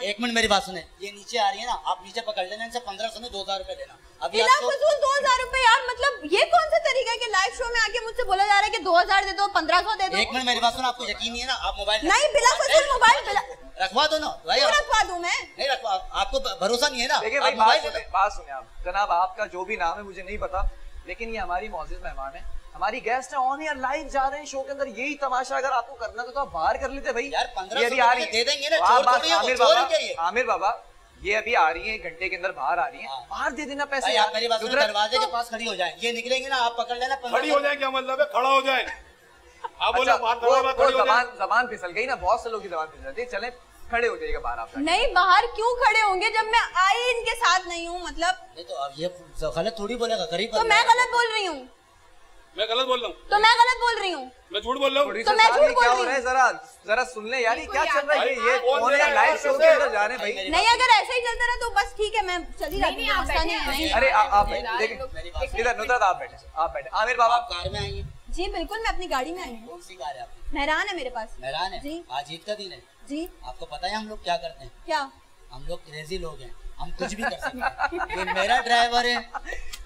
ایک منٹ میری بات سنیں۔ یہ نیچے آ رہی ہے نا آپ نیچے پکڑ لینا ان سے 1500 میں ہزار روپے دینا۔ دو ہزار روپے یار مطلب یہ کون سا طریقہ ہے کہ لائف شو میں آ مجھ سے بولا جا رہا ہے کہ دو ہزار دے دو پندرہ سو دے دو؟ ایک منٹ میری بات سنو آپ کو یقین نہیں ہے نا؟ آپ موبائل نہیں بلا فضل موبائل بلا رکھوا دو نا رکھوا دوں میں؟ نہیں رکھوا آپ کو بھروسہ نہیں ہے نا؟ دیکھیں بھائی بات سنیں بات سنیں آپ۔ جناب آپ کا جو بھی نام ہے مجھے نہیں پتا لیکن یہ ہماری معزز مہمان ہے ہماری گیسٹ ہیں آن ایئر لائف جا رہے ہیں شو کے اندر۔ یہی تماشا اگر آپ کو کرنا تو آپ باہر کر لیتے بھائی۔ یار پندرہ سو دے دیں گے نا عامر بابا عامر بابا یہ ابھی آ رہی ہیں گھنٹے کے اندر باہر آ رہی ہیں۔ ہاں۔ باہر دے دینا پیسے دروازے کے پاس کھڑی ہو جائیں۔ یہ نکلیں گے نا آپ پکڑ لینا کھڑی ہو جائیں کیا مطلب ہے؟ کھڑا ہو جائیں۔ اچھا، زبان پھسل گئی نا بہت سے لوگ کی زبان پھسل جاتی ہے چلیں کھڑے ہو جائے گا باہر آپ نہیں باہر کیوں کھڑے ہوں گے جب میں آئی ان کے ساتھ نہیں ہوں؟ مطلب تو اب یہ غلط تھوڑی بولے گا غریب تو میں غلط بول رہی ہوں۔ میں غلط بول رہا ہوں۔ تو میں غلط بول رہی ہوں۔ میں جھوٹ بول رہا ہوں۔ تو میں جھوٹ بول رہی ہوں۔ ذرا؟ ذرا سن لیں یار کیا چل رہا ہے؟ یہ کون ہے؟ لائیو شو کے اندر بھائی۔ نہیں اگر ایسے ہی چلتا رہا تو بس ٹھیک ہے میں چلی جاتی ہوں نہیں ارے دیکھیں ادھر ندرت بیٹھے بیٹھے۔ عامر بابا۔ کار میں جی بالکل میں اپنی گاڑی میں آئی ہوں۔ کون سی ہے آپ مہران ہے میرے پاس۔ مہران ہے؟ جی۔ آج عید کا دن ہے۔ جی۔ آپ کو پتا ہے ہم لوگ کیا کرتے ہیں؟ کیا؟ ہم لوگ کریزی لوگ ہیں۔ ہم کچھ بھی کر سکتے ہیں۔ یہ میرا ڈرائیور ہے۔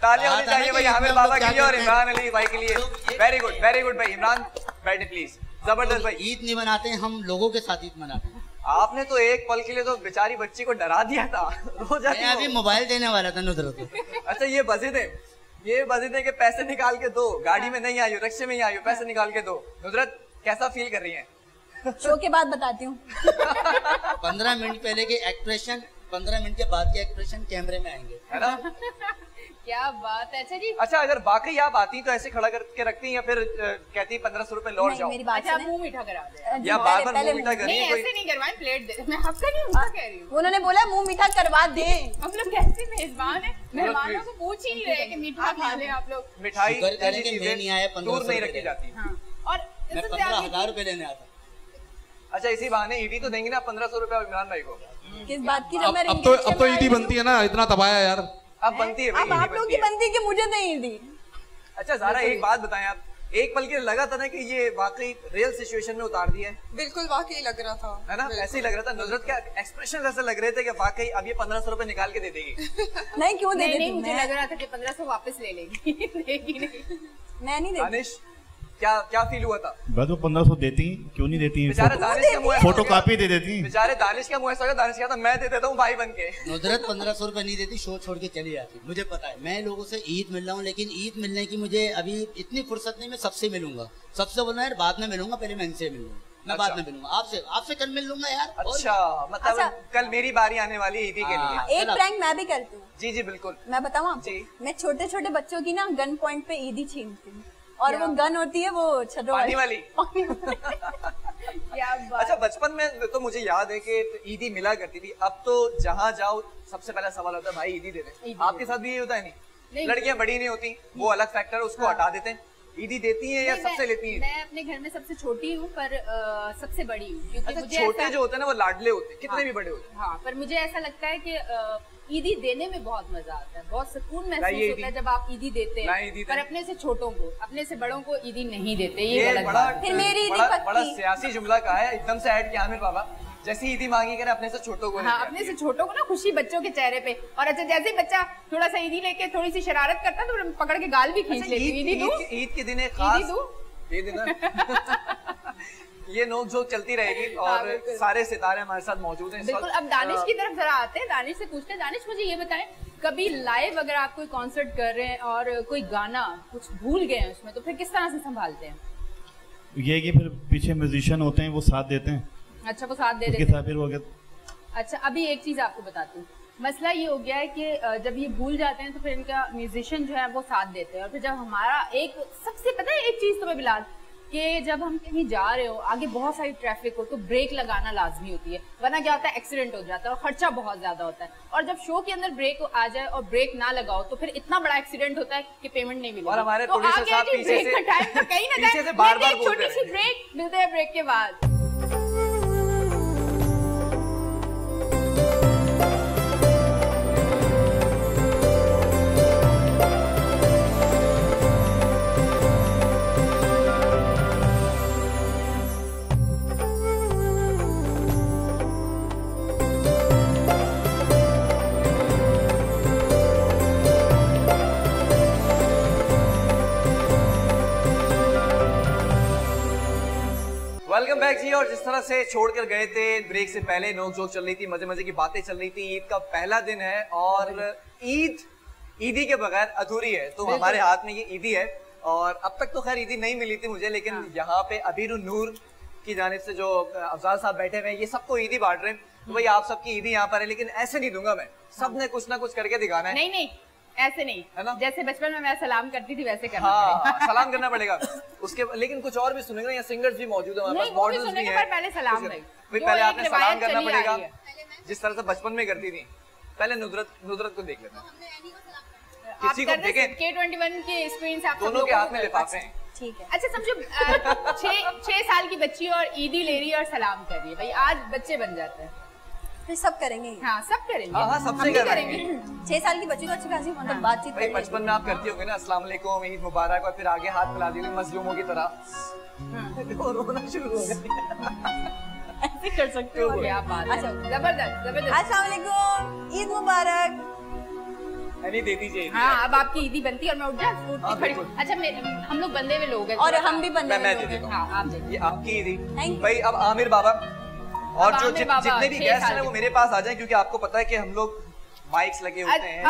تالیاں ہونی چاہیے بھائی عامر بابا کے لیے اور عمران علی بھائی کے لیے۔ ویری گڈ ویری گڈ بھائی عمران بیٹھے پلیز زبردست بھائی۔ عید نہیں مناتے ہیں ہم لوگوں کے ساتھ عید مناتے ہیں۔ آپ نے تو ایک پل کے لیے تو بیچاری بچی کو ڈرا دیا تھا۔ رو جاتی میں ابھی موبائل دینے والا تھا ندرت اچھا یہ بزے ہے۔ یہ بزے ہے کہ پیسے نکال کے دو۔ گاڑی میں نہیں آئیو رکشے میں ہی آئیو پیسے نکال کے دو۔ ندرت کیسا فیل کر رہی ہیں؟ شو کے بعد بتاتی ہوں۔ پندرہ منٹ پہلے کے ایکسپریشن پندرہ منٹ کے بعد کے ایکسپریشن کیمرے میں آئیں گے۔ ہے نا؟ (laughs) کیا بات ہے اچھا جی۔ اچھا اگر واقعی آپ آتی تو ایسے کھڑا کر کے رکھتی ہیں یا پھر کہتی پندرہ سو روپے لوٹ جاؤ؟ میری بات اچھا، منہ میٹھا کرا دے یا بار بار منہ میٹھا کر نہیں ایسے پلیٹ دے میں کہہ رہی ہوں؟ انہوں نے بولا منہ میٹھا کروا دے (laughs) ہم لوگ کیسے میزبان ہیں؟ مطلب مہمانوں کو پوچھ ہی نہیں رہے کہ میٹھا کھا لیں آپ لوگ۔ مٹھائی ایسی چیزیں دور نہیں رکھی جاتی۔ ہاں۔ اور میں پندرہ ہزار روپے لینے آتا۔ ہوں اچھا اسی بہانے ایڈی تو دیں گے نا پندرہ سو روپیہ عمران بھائی کو۔ کس بات کی جب میں اب تو اب تو ایڈی بنتی ہے نا اتنا تبایا یار۔ اب بنتی ہے اب آپ لوگ کی بنتی کہ مجھے نہیں ایڈی اچھا زارا ایک بات بتائیں آپ۔ ایک پل کے لگا تھا نا کہ یہ واقعی ریل سچویشن میں اتار دیا ہے بالکل واقعی لگ رہا تھا۔ ہے نا؟ ایسے ہی لگ رہا تھا۔ نظرت کا ایکسپریشن ایسے لگ رہے تھے کہ واقعی اب یہ پندرہ سو روپے نکال کے دے دے گی۔ (laughs) نہیں کیوں دے دے مجھے لگ رہا تھا کہ پندرہ سو واپس لے لے گی۔ (laughs) میں نہیں دے کیا کیا فیل ہوا تھا؟ بس وہ پندرہ سو دیتی کیوں نہیں دیتی؟ بیچارے فوٹو کاپی دے دیتی۔ بیچارے دانش کا منہ سوچا دانش تھا میں دے دیتا ہوں بھائی بن کے۔ ندرت پندرہ سو روپے نہیں دیتی شو چھوڑ کے چلی جاتی۔ مجھے پتا ہے میں لوگوں سے عید مل رہا ہوں لیکن عید ملنے کی مجھے ابھی اتنی فرصت نہیں میں سب سے ملوں گا۔ سب سے بولنا یار بعد میں ملوں گا پہلے میں ان سے ملوں گا۔ میں بعد اچھا۔ میں ملوں گا۔ آپ سے آپ سے کل مل لوں گا یار اچھا مطلب اچھا۔ کل میری باری آنے والی عیدی کے لیے۔ ہاں، ایک پرینک میں بھی کرتی ہوں۔ جی جی بالکل۔ میں بتاؤں آپ کو جی۔ میں چھوٹے چھوٹے بچوں کی نا گن پوائنٹ پہ عیدی چھینتی ہوں۔ اور وہ گن ہوتی ہے وہ پانی والی. (laughs) (laughs) اچھا بچپن میں تو مجھے یاد ہے کہ عیدی ملا کرتی تھی اب تو جہاں جاؤ سب سے پہلا سوال ہوتا ہے بھائی عیدی دے دیں. آپ کے ساتھ بھی یہ ہوتا ہے نہیں؟ لڑکیاں بڑی نہیں ہوتی وہ الگ فیکٹر اس کو ہاں. ہٹا دیتے ہیں۔ عیدی دیتی ہیں یا سب سے لیتی ہیں؟ میں اپنے گھر میں سب سے چھوٹی ہوں پر سب سے بڑی ہوں اچھا، چھوٹے جو ہوتے ہیں نا وہ لاڈلے ہوتے ہیں کتنے ہاں. بھی بڑے ہوتے ہیں۔ ہاں پر مجھے ایسا لگتا ہے کہ عیدی دینے میں بہت مزہ آتا ہے بہت سکون محسوس ہوتا ہے جب آپ عیدی دیتے ہیں پر اپنے سے چھوٹوں کو اپنے سے بڑوں کو عیدی نہیں دیتے یہ پھر میری عیدی پکی۔ بڑا سیاسی جملہ کہا ہے ایک سے ایڈ کیا عامر بابا۔ جیسے عیدی مانگی کرے اپنے سے چھوٹوں کو ہاں اپنے سے چھوٹوں کو نا خوشی بچوں کے چہرے پہ۔ اور اچھا جیسے بچہ تھوڑا سا عیدی لے کے تھوڑی سی شرارت کرتا تو پکڑ کے گال بھی اچھا، کھینچ لیتی عید کے دن خاص عید دن۔ (laughs) یہ نوک جھوک چلتی رہے گی اور ہاں، سارے ستارے ہمارے ساتھ موجود ہیں بالکل اب دانش ہاں۔ کی طرف ذرا آتے ہیں دانش سے پوچھتے ہیں۔ دانش مجھے یہ بتائیں کبھی لائیو اگر آپ کوئی کانسرٹ کر رہے ہیں اور کوئی گانا کچھ بھول گئے ہیں اس میں تو پھر کس طرح سے سنبھالتے ہیں؟ یہ کہ پھر پیچھے میوزیشین ہوتے ہیں وہ ساتھ دیتے ہیں۔ اچھا وہ ساتھ دے دیتے ہیں۔ پھر وہ اچھا ابھی ایک چیز آپ کو بتاتی ہوں۔ مسئلہ یہ ہو گیا ہے کہ جب یہ بھول جاتے ہیں تو پھر ان کا میوزیشین جو ہے وہ ساتھ دیتے ہیں۔ اور پھر جب ہمارا ایک سب سے پتہ ہے ایک چیز تو میں بلال کہ جب ہم کہیں جا رہے ہو آگے بہت ساری ٹریفک ہو تو بریک لگانا لازمی ہوتی ہے ورنہ کیا ہوتا ہے ایکسیڈنٹ ہو جاتا ہے اور خرچہ بہت زیادہ ہوتا ہے۔ اور جب شو کے اندر بریک آ جائے اور بریک نہ لگاؤ تو پھر اتنا بڑا ایکسیڈنٹ ہوتا ہے کہ پیمنٹ نہیں ملے اور ہمارے کہیں نہ چھوٹی سی بریک ملتے ہیں بریک کے بعد۔ ویلکم بیک جی اور جس طرح سے چھوڑ کر گئے تھے بریک سے پہلے نوک جوک چل رہی تھی مزے مزے کی باتیں چل رہی تھی عید کا پہلا دن ہے اور عید عیدی کے بغیر ادھوری ہے۔ تو ہمارے ہاتھ میں یہ عیدی ہے اور اب تک تو خیر عیدی نہیں ملی تھی مجھے لیکن ہاں۔ یہاں پہ ابیر النور کی جانب سے جو افضال صاحب بیٹھے ہوئے ہیں یہ سب کو عیدی بانٹ رہے ہیں۔ تو ہاں۔ بھائی آپ سب کی عیدی یہاں پر ہے لیکن ایسے نہیں دوں گا میں۔ سب ہاں۔ نے کچھ نہ کچھ کر کے دکھانا ہے۔ نہیں نہیں۔ ایسے نہیں جیسے بچپن میں میں سلام کرتی تھی ویسے کرنا ہاں،, ہاں سلام کرنا پڑے گا۔ اس کے لیکن کچھ اور بھی سنے گا یہاں سنگرز بھی موجود ہیں ہمارے پاس ماڈلز بھی ہیں۔ پہلے سلام بھائی۔ پہلے آپ نے سلام کرنا پڑے گا۔ جس طرح سے بچپن میں کرتی تھی۔ پہلے ندرت ندرت کو دیکھ لیتا کسی کو دیکھیں۔ K21 کے اسکرینز آپ دونوں کے ہاتھ میں لفافے ہیں۔ اچھا, اچھا، سمجھو چھ سال کی بچی اور عیدی لے رہی ہے اور سلام کر رہی ہے۔ بھائی آج بچے بن جاتے ہیں۔ پھر سب کریں گے۔ ہاں سب کریں گے۔ ہاں, ہاں، سب سے کریں گے۔ چھ سال کی بچی تو اچھی خاصی مطلب بات چیت بچپن میں آپ کرتی ہوگی نا السلام علیکم عید مبارک اور پھر آگے ہاتھ ملا دی مظلوموں کی طرح۔ ہاں۔ رونا شروع ہو گیا۔ کر سکتے ہو کیا بات۔ اچھا۔ ہے زبردست السلام علیکم عید مبارک۔ ہاں اب آپ کی عیدی بنتی ہے اور میں اٹھ جاؤں ہاں، اچھا ہم لوگ بندے ہوئے لوگ ہیں۔ اور ہم بھی بندے ہوئے لوگ ہیں۔ آپ کی عیدی۔ بھائی اب عامر بابا۔ اور جو جتنے بھی گیسٹ ہیں وہ میرے پاس آ جائیں کیونکہ آپ کو پتا ہے کہ ہم لوگ مائکس لگے ہوتے ہیں۔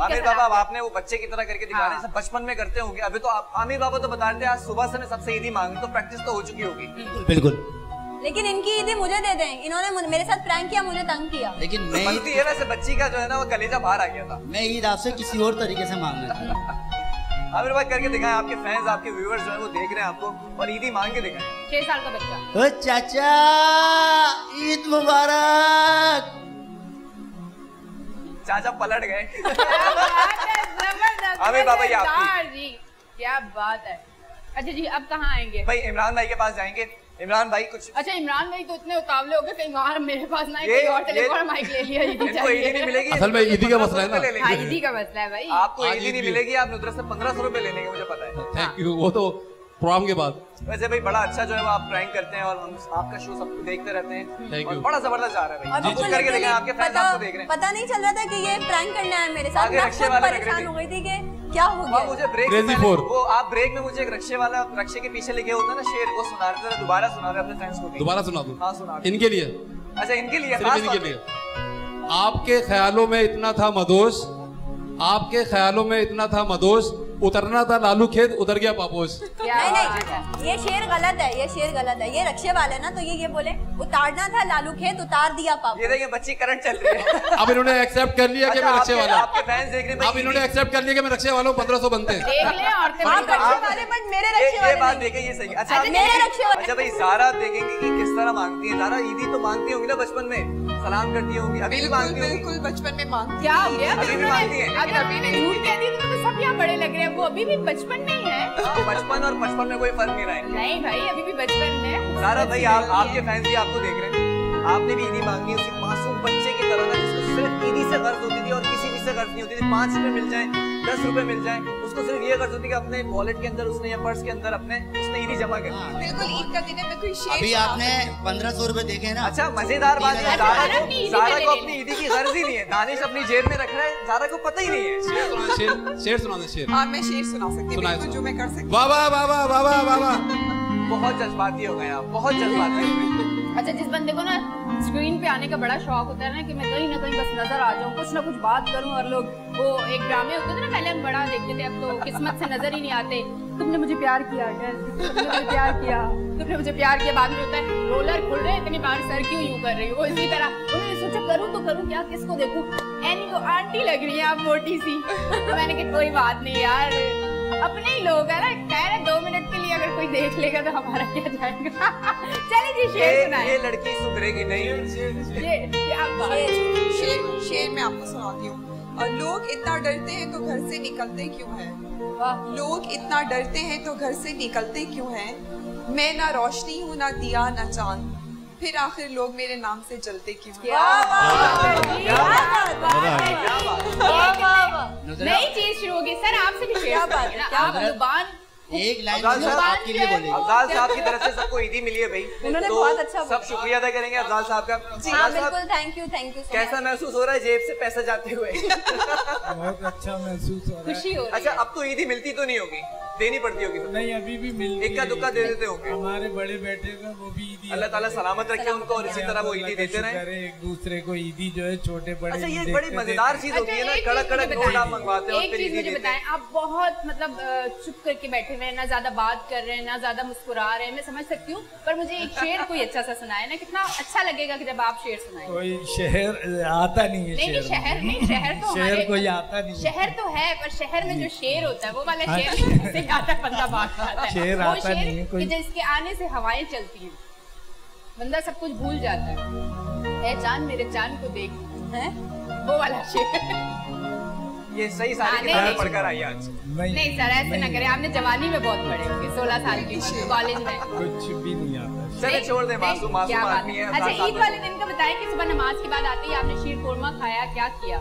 عامر بابا آپ نے وہ بچے کی طرح کر کے دکھا رہے ہیں بچپن میں کرتے ہوں گے۔ ابھی تو عامر بابا تو بتا رہے ہیں آج صبح سے میں سب سے عیدی مانگ تو پریکٹس تو ہو چکی ہوگی۔ بالکل۔ لیکن ان کی عیدی مجھے دے دیں۔ انہوں نے میرے ساتھ پرانک کیا مجھے تنگ کیا۔ لیکن میں بنتی ہے ویسے بچی کا جو ہے نا وہ کلیجہ باہر آ گیا تھا۔ میں عید آپ سے کسی اور طریقے سے مانگ رہا تھا عامر بھائی کر کے دکھائیں آپ کے فینز آپ کے ویورز جو ہیں وہ دیکھ رہے ہیں آپ کو اور عیدی مانگ کے دکھائیں۔ چھ سال کا بچہ۔ او چاچا عید مبارک۔ چاچا پلٹ گئے۔ عامر بابا یہ آپ کی۔ جی، کیا بات ہے۔ اچھا جی اب کہاں آئیں گے؟ بھائی عمران بھائی کے پاس جائیں گے۔ عمران بھائی کچھ اچھا عمران بھائی تو اتنے اتاولے ہو گئے کہیں وہاں میرے پاس نہ کوئی اور ٹیلی فون مائک لے لیا عیدی چاہیے نہیں ملے گی۔ اصل میں عیدی کا مسئلہ ہے نا۔ ہاں کا مسئلہ ہے بھائی۔ آپ کو عیدی ہاں، نہیں ملے گی آپ ندرت سے پندرہ سو روپے لے لیں گے مجھے پتا ہے۔ تھینک یو وہ تو پروگرام کے بعد۔ ویسے بھائی بڑا اچھا جو ہے وہ آپ پرینک کرتے ہیں اور ہم آپ کا شو سب کو دیکھتے رہتے ہیں۔ تھینک یو بڑا زبردست جا رہا ہے بھائی۔ جی، جی، کر کے دیکھیں آپ کے فینس آپ کو دیکھ رہے ہیں۔ پتہ نہیں چل رہا تھا کہ یہ پرینک کرنا ہے میرے ساتھ۔ میں خود پریشان ہو گئی تھی کہ کیا ہو گیا۔ مجھے بریک میں وہ آپ بریک میں مجھے ایک رکشے والا رکشے کے پیچھے لگے ہوتا ہے نا شیر وہ سنا رہے تھے دوبارہ سنا رہے اپنے فینس کو دوبارہ سنا دو ہاں سنا ان کے لیے۔ اچھا ان کے لیے خاص ان کے لیے۔ آپ کے خیالوں میں اتنا تھا مدوش۔ آپ کے خیالوں میں اتنا تھا مدوش۔ اترنا تھا لالو کھیت اتر گیا پاپوش۔ نہیں نہیں یہ شیر غلط ہے یہ شیر غلط ہے۔ یہ رکشے والے نا تو یہ یہ بولے اتارنا تھا لالو کھیت اتار دیا پاپوش۔ یہ دیکھیں بچی کرنٹ چل رہی ہے۔ (laughs) اب انہوں نے ایکسپٹ اچھا، کر لیا کہ میں رکشے والا ہوں۔ اب انہوں نے ایکسپٹ کر لیا کہ میں رکشے والا ہوں سو بنتے ہیں۔ میرے رکشے والے دیکھیں یہ اچھا, اچھا، رکشے والے اچھا بھائی دیکھیں کہ کس طرح مانگتی ہیں۔ عیدی تو مانگتی ہوں گی نا بچپن میں؟ سلام کرتی ہوں گی ابھی مانگتی ہوں گی۔ بالکل بچپن میں مانگتی کیا ہو گیا؟ ابھی بھی مانگتی اگر ابھی نے جھوٹ کہہ دی تو سب یہاں بڑے لگ رہے ہیں۔ وہ ابھی بھی بچپن میں ہی ہے۔ ہاں، بچپن اور بچپن میں کوئی فرق نہیں رہا ہے نہیں بھائی ابھی بھی بچپن میں سارا بھائی آپ کے فینس بھی آپ کو دیکھ رہے ہیں۔ آپ نے بھی عیدی مانگی اسی معصوم بچے کی طرح تھا جس کو صرف عیدی سے غرض ہوتی تھی اور کسی بھی سے غرض نہیں ہوتی تھی۔ پانچ روپے مل جائیں۔ دس روپے مل جائیں۔ اس کو صرف یہ غرض ہوتی کہ اپنے والیٹ کے اندر اس نے یا پرس کے اندر اپنے اس نے عیدی جمع کر۔ ہاں، بالکل عید کا دن میں کوئی شیئر ابھی آپ نے پندرہ سو روپے دیکھے نا۔ اچھا مزیدار بات ہے اچھا، زارا کو اچھا، زارا کو اپنی عیدی کی غرض ہی نہیں ہے۔ دانش اپنی جیب میں رکھ رہا ہے زارا کو پتہ ہی نہیں ہے۔ شیر سنا دیں شیر ہاں میں شیر سنا سکتی ہوں جو میں کر سکتی ہوں۔ واہ واہ واہ واہ واہ واہ۔ بہت جذباتی ہو گئے آپ بہت جذباتی ہو گئے۔ اچھا جس بندے کو نا سکرین پہ آنے کا بڑا شوق ہوتا ہے نا کہ میں کہیں نہ کہیں بس نظر آ جاؤں، کچھ نہ کچھ بات کروں اور لوگ وہ ایک ڈرامے ہوتے تھے نا، پہلے ہم بڑا دیکھتے تھے، اب تو قسمت سے نظر ہی نہیں آتے۔ تم نے مجھے پیار کیا تم نے مجھے پیار کیا، تم نے مجھے پیار کیا۔ بعد میں ہوتا ہے رولر کھل رہے، اتنی بار سر کیوں یوں کر رہی ہو؟ اسی طرح۔ انہوں نے سوچا، کروں تو کروں، کیا کس کو دیکھوں؟ اینی کو آنٹی لگ رہی ہے آپ، موٹی سی۔ میں نے کہا، کوئی بات نہیں یار۔ اپنے ہی لوگ ہیں نا۔ خیر ہے دو منٹ کے لیے اگر کوئی دیکھ لے گا تو ہمارا کیا جائے گا۔ (laughs) چلے جی شیر سنائیں۔ یہ لڑکی سدھرے گی نہیں۔ شیر شیر میں آپ کو سناتی ہوں۔ اور لوگ اتنا ڈرتے ہیں تو گھر سے نکلتے کیوں ہیں؟ لوگ اتنا ڈرتے ہیں تو گھر سے نکلتے کیوں ہیں؟ میں نہ روشنی ہوں نہ دیا نہ چاند۔ پھر آخر لوگ میرے نام سے جلتے کیوں نئی چیز شروع ہوگی سر آپ سے بھی کیا بات ہے ایک لائن آپ کے لیے بولیں افضال صاحب کی طرف سے سب کو عیدی ملی ہے بھائی۔ انہوں نے بہت اچھا سب شکریہ ادا کریں گے افضال صاحب کا۔ جی ہاں بالکل تھینک یو تھینک یو کیسا محسوس ہو رہا ہے جیب سے پیسہ جاتے ہوئے؟ بہت اچھا محسوس ہو رہا ہے۔ خوشی ہو رہی ہے۔ اچھا اب تو عیدی ملتی تو نہیں ہوگی دینی پڑتی ہوگی نہیں ابھی بھی ملتی ایک کا دکا دے دیتے ہوگے ہمارے بڑے بیٹے کا وہ بھی عیدی اللہ تعالیٰ سلامت رکھے ان کو اور اسی طرح وہ عیدی دیتے رہے ایک دوسرے کو عیدی جو ہے چھوٹے بڑے اچھا یہ بڑی مزیدار چیز ہوتی اچھا، ہے نا کڑک کڑک نوٹ آپ منگواتے ہیں ہیں ایک چیز مجھے بتائیں آپ بہت مطلب چپ کر کے بیٹھے ہیں نہ زیادہ بات کر رہے ہیں نہ زیادہ مسکرا رہے ہیں میں سمجھ سکتی ہوں پر مجھے ایک شعر کوئی اچھا سا سنائے نا کتنا اچھا لگے گا کہ جب آپ شعر سنائیں۔ کوئی شہر آتا نہیں ہے شہر نہیں شہر تو شہر کوئی آتا نہیں شہر تو ہے پر شہر میں جو جی۔ شعر ہوتا ہے وہ والا ہاں۔ شعر سے زیادہ بندہ بات کرتا ہے۔ شعر آتا نہیں ہے کوئی جس کے آنے سے ہوائیں چلتی ہیں۔ بندہ سب کچھ بھول جاتا ہے۔ اے جان میرے جان کو دیکھ۔ ہاں؟ وہ والا شعر۔ یہ صحیح ساری ہاں، کتابیں پڑھ کر آئی آج۔ نہیں سر ایسے نہ کریں آپ نے جوانی میں بہت پڑھے ہوں گے سولہ سال کی کالج میں۔ کچھ بھی نہیں آتا۔ چلے چھوڑ دیں معصوم معصوم آدمی ہے؟ اچھا عید والے دن کا بتائیں کہ صبح نماز کے بعد آتے ہی آپ نے شیر قورمہ کھایا کیا کیا؟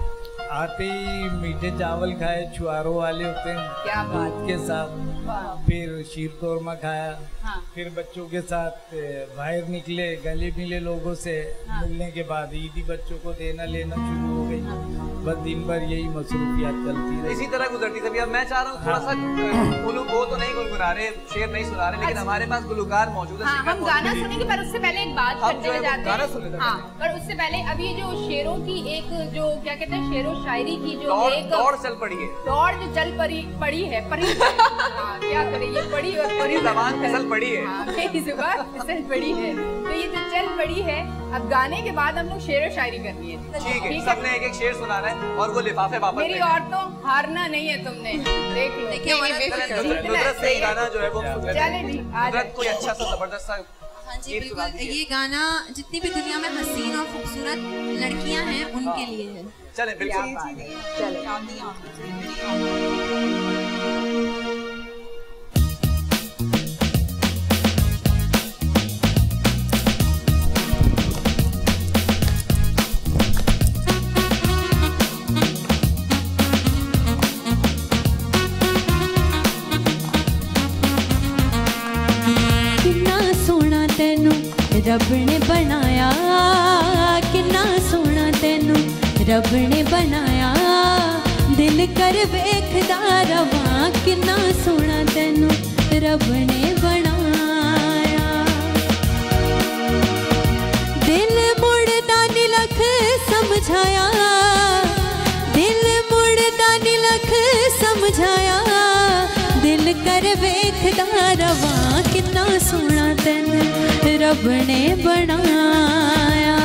آتے ہی میٹھے چاول کھائے چھواروں والے ہوتے ہیں کیا بات کے ساتھ۔ پھر شیر قورمہ کھایا ہاں۔ پھر بچوں کے ساتھ باہر نکلے گلے ملے لوگوں سے ہاں۔ ملنے کے بعد عیدی بچوں کو دینا لینا شروع ہو گئی۔ بس دن بھر یہی مصروفیات چلتی رہی۔ اسی طرح گزرتی سب میں چاہ رہا ہوں تھوڑا سا گلو وہ تو نہیں گنگنا رہے شیر نہیں سنا رہے لیکن اچھا۔ ہمارے پاس گلوکار موجود ہاں، ہے ہم گانا سنیں گے پر اس سے پہلے ایک بات کرتے ہوئے جاتے ہیں۔ پر اس سے پہلے ابھی جو شیروں کی ایک جو کیا کہتے ہیں شیر و شاعری کی جو ایک دور چل پڑی ہے۔ دور جو چل پڑی ہے پڑی ہے۔ (laughs) کیا کرے یہ پڑی اور پڑی زبان پڑی ہے۔ میری ہاں، زبان پڑی ہے۔ تو یہ چل پڑی ہے۔ اب گانے کے بعد ہم لوگ شعر و شاعری کرنی ہے ٹھیک ہے؟ سب نے ایک ایک شعر سنانا ہے اور وہ لفافے واپس میری عورتوں ہارنا نہیں ہے تم نے۔ دیکھ لو۔ دیکھیں ندرت سے گانا جو ہے وہ چلے جی، ندرت کوئی اچھا سا زبردست سا ہاں جی بالکل۔ یہ گانا جتنی بھی دنیا میں حسین اور خوبصورت لڑکیاں ہیں ان کے ہاں۔ لیے ہے۔ چلے۔ بالکل رب نے بنایا کنا سونا تینوں رب نے بنایا دل کر ویکھدا رواں کنا سونا تینوں رب نے بنایا دل مڑ مڑدا نلکھ سمجھایا دل مڑ مڑدا نلکھ سمجھایا ਲੱਖ ਸਮਝਾਇਆ ਦਿਲ ਕਰ ਵੇਖਦਾ ਰਵਾਂ ਕਿੰਨਾ ਸੋਹਣਾ ਤੈਨੂੰ ਰੱਬ ਨੇ ਬਣਾਇਆ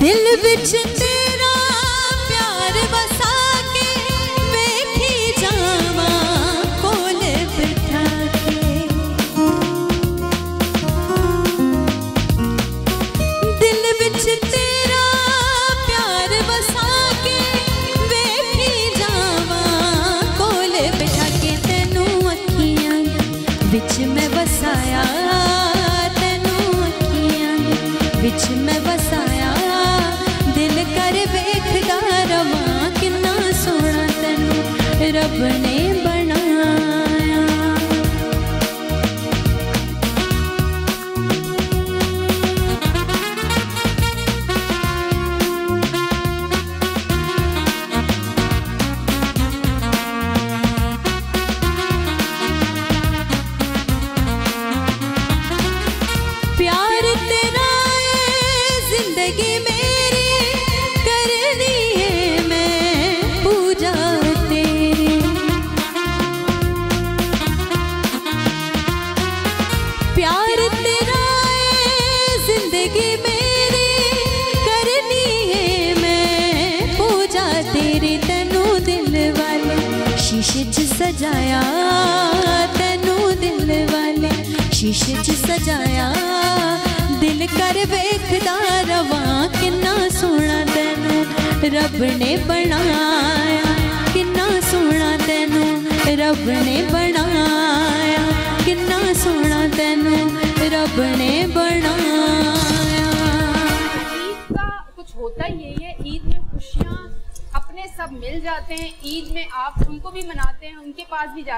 ਦਿਲ ਵਿੱਚ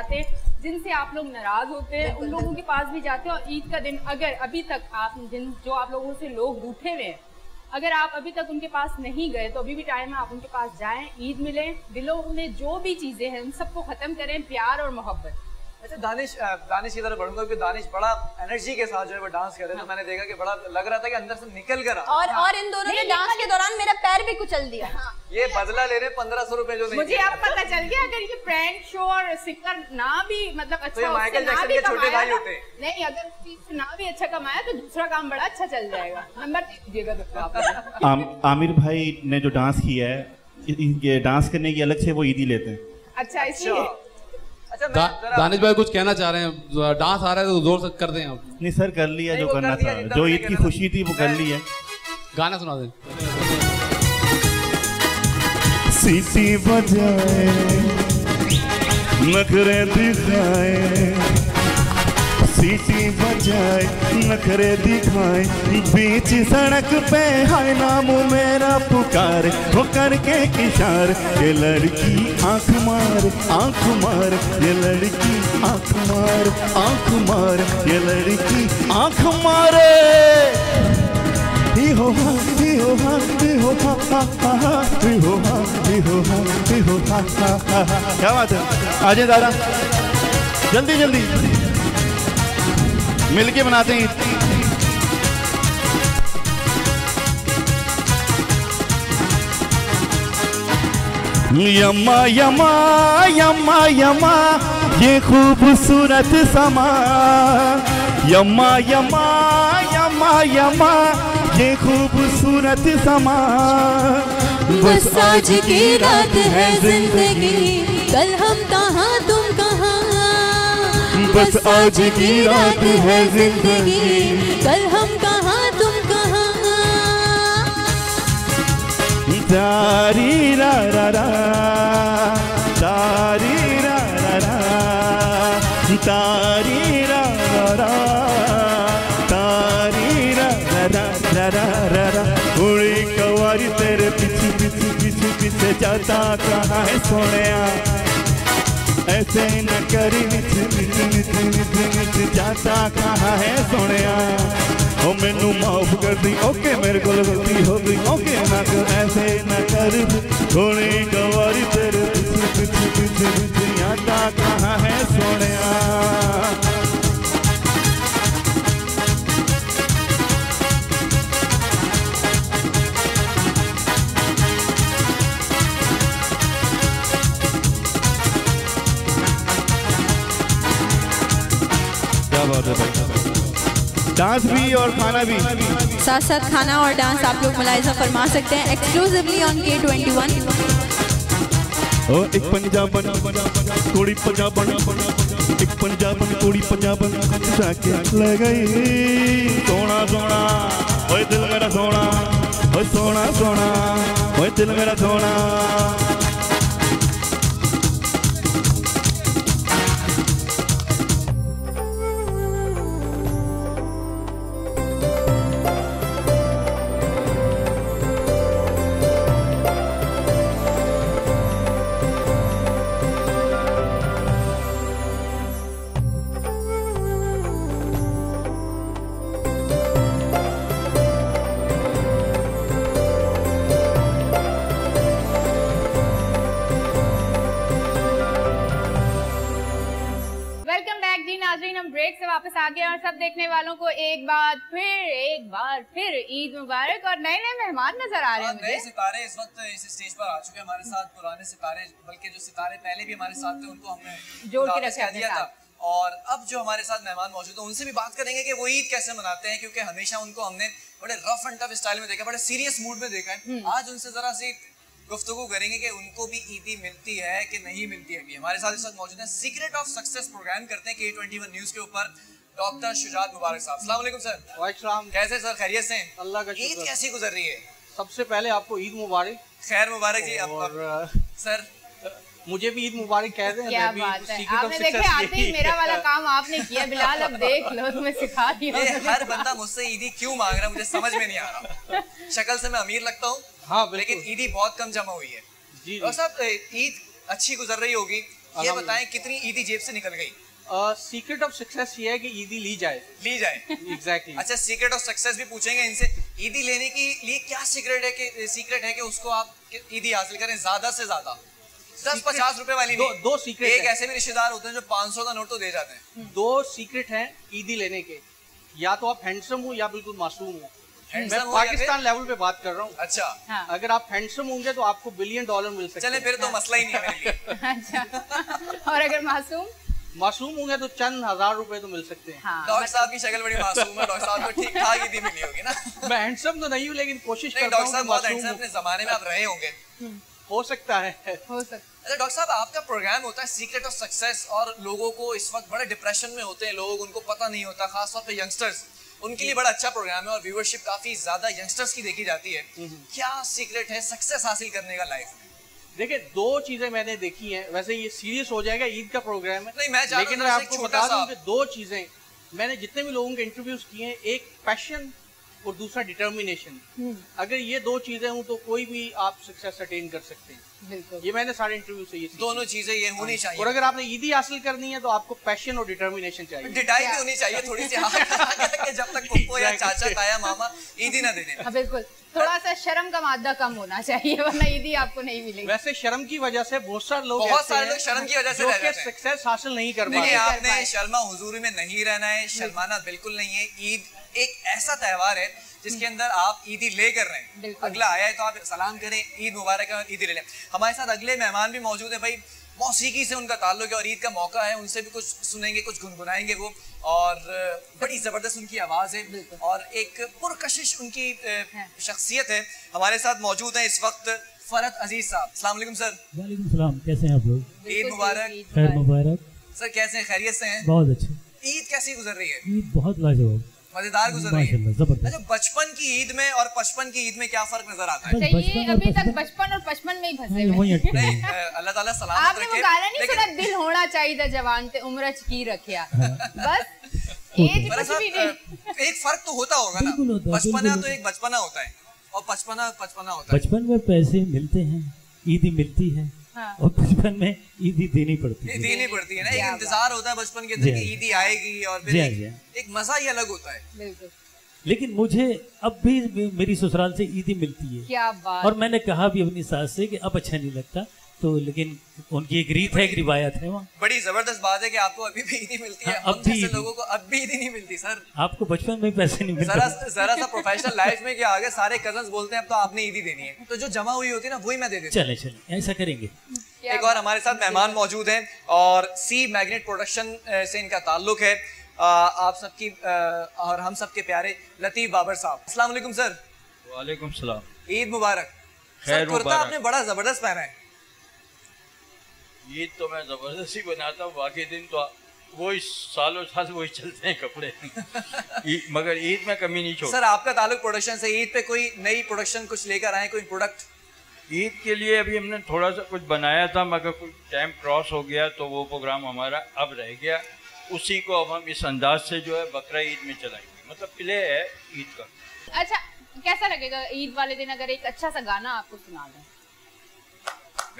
جاتے ہیں جن سے آپ لوگ ناراض ہوتے ہیں ان لوگوں کے پاس بھی جاتے ہیں اور عید کا دن اگر ابھی تک آپ جن جو آپ لوگوں سے لوگ روٹھے ہوئے ہیں اگر آپ ابھی تک ان کے پاس نہیں گئے تو ابھی بھی ٹائم ہے آپ ان کے پاس جائیں عید ملیں دلوں میں جو بھی چیزیں ہیں ان سب کو ختم کریں پیار اور محبت۔ اچھا، دانش دانش کی طرف بڑھوں گا کیونکہ دانش بڑا انرجی کے ساتھ جو ہے وہ ڈانس کر رہے تھے ہاں۔ میں نے دیکھا کہ بڑا لگ رہا تھا کہ اندر سے نکل کر اور اور ان دونوں کے ڈانس کے دوران میرا پیر بھی کچل دیا۔ ہاں۔ یہ بدلہ لے رہے ہیں پندرہ سو روپے جو نہیں مجھے اب پتہ چل گیا اگر یہ پرینک شو اور سکر نہ بھی مطلب اچھا مائیکل جیکسن کے چھوٹے بھائی ہوتے۔ نہیں اگر نہ بھی اچھا کمایا تو دوسرا کام بڑا اچھا چل جائے گا۔ نمبر دیجیے گا عامر بھائی نے جو ڈانس کیا ہے ان کے ڈانس کرنے کی الگ سے وہ عیدی لیتے ہیں۔ اچھا اس اچھا۔ لیے۔ دانش بھائی کچھ کہنا چاہ رہے ہیں ڈانس آ رہا ہے تو زور سے کر دیں آپ۔ نہیں سر کر لیا جو کرنا تھا۔ جو عید کی خوشی تھی وہ کر لی ہے۔ گانا سنا دیں۔ سیسی بجائے نکرے دکھائے سیٹی بجائے نخرے دکھائے بیچ سڑک پہ ہائے نام میرا پکار ہو کر کے کشار یہ لڑکی آنکھ مار آنکھ مار یہ لڑکی آنکھ مار آنکھ مار یہ لڑکی آنکھ مارے ہو ہا ہی کیا بات ہے آجے دادا جلدی جلدی مل کے بناتے ہیں۔ یما یما یما یما، یہ خوبصورت سما۔ یما یما یما یما، یہ خوبصورت سما۔ بس آج کی رات ہے زندگی، کل ہم تاں بس آج کی رات ہے زندگی۔ کل ہم کہاں تم کہاں؟ داری را را را داری را را را داری را را را داری را را را را را را اڑی کواری تیرے پیچھے پیچھے پیچھے پیچھے جاتا کہاں ہے ایسے نہ کری مچ مچ مچ مچ مچ جاتا کہاں ہے سونے او مینو معاف کر دی اوکے میرے کو غلطی ہو گئی اوکے نہ کر ایسے نہ کر تھوڑی گواری تیرے پچھ پچھ پچھ پچھ جاتا کہاں ہے سونے ڈانس بھی اور کھانا بھی۔ ساتھ ساتھ کھانا اور ڈانس آپ لوگ ملاحظہ فرما سکتے ہیں ایکسکلوزیولی آن کے ٹوینٹی ون اور ایک پنجابن تھوڑی پنجابن ایک پنجابن تھوڑی پنجابن لے گئی۔ سونا سونا اوے دل میرا سونا اوے سونا سونا اوے دل میرا سونا۔ بار پھر عید مبارک اور نئے نئے مہمان نظر آ رہے ہیں ہاں، نئے ستارے اس وقت اس اسٹیج پر آ چکے ہیں ہمارے ساتھ پرانے ستارے بلکہ جو ستارے پہلے بھی ہمارے ساتھ تھے ان کو ہم نے جوڑ کے رکھا دیا تھا۔ اور اب جو ہمارے ساتھ مہمان موجود ہیں ان سے بھی بات کریں گے کہ وہ عید کیسے مناتے ہیں کیونکہ ہمیشہ ان کو ہم نے بڑے رف اینڈ ٹف اسٹائل میں دیکھا بڑے سیریس موڈ میں دیکھا ہے۔ آج ان سے ذرا سی گفتگو کریں گے کہ ان کو بھی عیدی ملتی ہے کہ نہیں ملتی ہے ہمارے ساتھ اس وقت موجود ہیں سیکرٹ آف سکسیس پروگرام کرتے ہیں کے ٹوئنٹی ون نیوز کے اوپر۔ ڈاکٹر شجاعت مبارک صاحب السلام علیکم سر۔ وعلیکم کیسے سر؟ خیریت سے اللہ کا شکر۔ عید کیسی گزر رہی ہے؟ سب سے پہلے آپ کو عید مبارک۔ خیر مبارک جی اور سر۔ مجھے بھی عید مبارک کہہ دیں کیا بات ہے۔ آپ نے دیکھے آتے ہی میرا والا کام آپ نے کیا بلال اب دیکھ لو تمہیں سکھا دیا ہر بندہ مجھ سے عیدی کیوں مانگ رہا ہے؟ مجھے سمجھ میں نہیں آ رہا۔ شکل سے میں امیر لگتا ہوں ہاں لیکن عیدی بہت کم جمع ہوئی ہے۔ جی۔ اور صاحب عید اچھی گزر رہی ہوگی۔ یہ بتائیں کتنی عیدی جیب سے نکل گئی؟ سیکرٹ آف سکسیس یہ ہے کہ عیدی لی جائے۔ لی جائے۔ ایگزیکٹلی اچھا سیکرٹ آف سکسیس بھی پوچھیں گے ان سے۔ عیدی لینے کی لیے کیا سیکرٹ ہے کہ سیکرٹ ہے کہ اس کو آپ عیدی حاصل کریں زیادہ سے زیادہ۔ دس پچاس روپے والی نہیں۔ دو سیکرٹ ایک ایسے بھی رشتے دار ہوتے ہیں جو پانچ سو کا نوٹ تو دے جاتے ہیں۔ دو سیکرٹ ہیں عیدی لینے کے۔ یا تو آپ ہینڈسم ہو یا بالکل معصوم ہو میں پاکستان لیول پہ بات کر رہا ہوں۔ اچھا۔ ہاں۔ اگر آپ ہینڈسم ہوں گے تو آپ کو بلین ڈالر مل سکتے ہیں۔ چلیں پھر تو ہاں۔ مسئلہ ہی نہیں ہے۔ (laughs) اچھا۔ اور اگر معصوم؟ معصوم ہوں گے تو چند ہزار روپے تو مل سکتے ہیں۔ ہاں، ڈاکٹر صاحب کی شکل بڑی معصوم ہے ڈاکٹر صاحب کو ٹھیک ٹھاک ہی ملی ہوگی نا۔ میں ہینڈسم تو نہیں ہوں لیکن کوشش کرتا ہوں ڈاکٹر صاحب بہت ہینڈسم اپنے زمانے میں آپ رہے ہوں گے۔ ہو سکتا ہے۔ ہو سکتا اچھا، ڈاکٹر صاحب آپ کا پروگرام ہوتا ہے سیکرٹ آف سکسیس اور لوگوں کو اس وقت بڑے ڈپریشن میں ہوتے ہیں لوگ ان کو پتہ نہیں ہوتا خاص طور پہ ینگسٹرز ان کے لیے جی۔ بڑا اچھا پروگرام ہے اور ویورشپ کافی زیادہ ینگسٹرز کی دیکھی جاتی ہے۔ کیا سیکرٹ ہے سکسیس حاصل کرنے کا لائف میں دیکھیں دو چیزیں میں نے دیکھی ہیں۔ ویسے یہ سیریس ہو جائے گا عید کا پروگرام ہے۔ لیکن میں آپ کو بتا دوں کہ دو چیزیں میں نے جتنے بھی لوگوں کے انٹرویوز کیے ہیں ایک پیشن اور دوسرا ڈٹرمینیشن اگر یہ دو چیزیں ہوں تو کوئی بھی آپ سکسیس اٹین کر سکتے ہیں۔ یہ میں نے سارے انٹرویو سے یہ دونوں چیزیں یہ ہونی ہاں۔ چاہیے۔ اور اگر آپ نے عیدی حاصل کرنی ہے تو آپ کو پیشن اور ڈٹرمینیشن چاہیے۔ ڈٹائی بھی ہونی چاہیے تھوڑی سی کہ جب تک پپو یا چاچا تایا ماما عیدی نہ دے دیں۔ ہاں، بالکل۔ تھوڑا سا شرم کا مادہ کم ہونا چاہیے ورنہ عیدی آپ کو نہیں ملے گی ویسے شرم کی وجہ سے بہت سارے لوگ بہت سارے لوگ شرم کی وجہ سے رہ رہے ہیں۔ سکسیس حاصل نہیں کر پاتے۔ ہیں آپ نے شرما حضور میں نہیں رہنا ہے شرمانا بالکل نہیں ہے۔ عید ایک ایسا تہوار ہے جس کے اندر آپ عیدی لے کر رہے ہیں اگلا آیا ہے تو آپ سلام کریں عید مبارک اور عیدی لے لیں۔ ہمارے ساتھ اگلے مہمان بھی موجود ہیں بھائی۔ موسیقی سے ان کا تعلق ہے اور عید کا موقع ہے ان سے بھی کچھ سنیں گے کچھ گنگنائیں گے وہ۔ اور بڑی زبردست ان کی آواز ہے۔ اور ایک پرکشش ان کی شخصیت ہے۔ ہمارے ساتھ موجود ہیں اس وقت فرد عزیز صاحب۔ السلام علیکم سر۔ وعلیکم السلام۔ کیسے ہیں آپ لوگ؟ عید مبارک۔ خیر مبارک۔ سر کیسے ہیں؟ خیریت سے ہیں؟ بہت اچھے۔ عید کیسی گزر رہی ہے؟ عید بہت لاجواب۔ مزیدار گزر رہی ہے۔ اچھا بچپن کی عید میں اور پچپن کی عید میں کیا فرق نظر آتا ہے؟ ابھی تک بچپن اور پچپن میں ہی پھنسے نہیں (laughs) اللہ تعالیٰ سلامت رکھے آپ نے مقالہ نہیں سنا دل ہونا چاہیے تھا جوان تے عمر کی رکھیا ہاں۔ بس ایج کچھ نہیں۔ ایک فرق تو ہوتا ہوگا نا۔ بچپنا تو ایک بچپنا ہوتا ہے اور پچپنا پچپنا ہوتا ہے۔ بچپن میں پیسے ملتے ہیں عید ہی ملتی ہے۔ ہاں۔ اور بچپن میں عیدی دینی پڑتی ہے۔ دینی پڑتی ہے نا ایک انتظار ہوتا ہے بچپن کے اندر جی، جی۔ عید عیدی آئے گی اور پھر جی، ایک مزہ ہی الگ ہوتا ہے۔ لیکن مجھے اب بھی میری سسرال سے عیدی ملتی ہے۔ اور میں نے کہا بھی اپنی ساس سے کہ اب اچھا نہیں لگتا۔ تو لیکن ان کی ایک ریت ہے ایک روایت ہے وہاں۔ بڑی زبردست بات ہے کہ آپ کو ابھی بھی نہیں ملتی ہے۔ ہاں، اب بھی لوگوں کو اب بھی نہیں ملتی سر۔ آپ کو بچپن میں پیسے نہیں ملتے۔ ذرا سا پروفیشنل لائف میں کیا آگے سارے کزنز بولتے ہیں اب تو آپ نے عیدی دینی ہے۔ تو جو جمع ہوئی ہوتی ہے نا وہی میں دے دیتا چلے چلے ایسا کریں گے۔ ایک اور ہمارے ساتھ مہمان موجود ہیں اور سی میگنیٹ پروڈکشن سے ان کا تعلق ہے۔ آپ سب کی اور ہم سب کے پیارے لطیف بابر صاحب۔ السلام علیکم سر۔ وعلیکم السلام۔ عید مبارک۔ خیر کرتا آپ نے بڑا زبردست پہنا ہے۔ عید تو میں زبردستی بناتا ہوں باقی دن تو وہی سالوں سال وہی چلتے ہیں کپڑے۔ مگر عید میں کمی نہیں چھوڑ سر آپ کا تعلق پروڈکشن سے عید پہ کوئی نئی پروڈکشن کچھ لے کر آئے کوئی پروڈکٹ عید کے لیے ابھی ہم نے تھوڑا سا کچھ بنایا تھا مگر کچھ ٹائم کراس ہو گیا تو وہ پروگرام ہمارا اب رہ گیا۔ اسی کو اب ہم اس انداز سے جو ہے بکرا عید میں چلائیں گے۔ مطلب پلے ہے عید کا۔ اچھا کیسا لگے گا عید والے دن؟ اگر ایک اچھا سا گانا آپ کو سنا دیں۔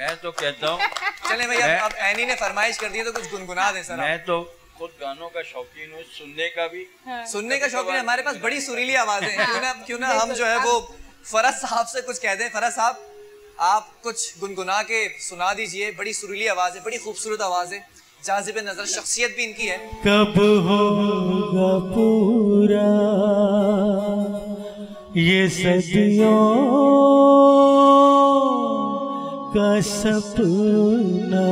میں تو کہتا ہوں (laughs) چلیں بھائی اب اینی نے فرمائش کر دی تو کچھ گنگنا دیں سر میں تو خود گانوں کا شوقین ہوں سننے کا بھی۔ ہاں۔ سننے کا شوقین ہمارے پاس بڑی سریلی آوازیں ہاں۔ ہیں کیوں نہ کیوں نہ ہم جو ہے وہ فرس صاحب سے کچھ کہہ دیں۔ فرس صاحب آپ کچھ گنگنا کے سنا دیجیے۔ بڑی سریلی آواز ہے بڑی خوبصورت آواز ہے۔ جازب نظر شخصیت بھی ان کی ہے۔ کب ہوگا پورا؟ یہ صدیوں کا سپنا۔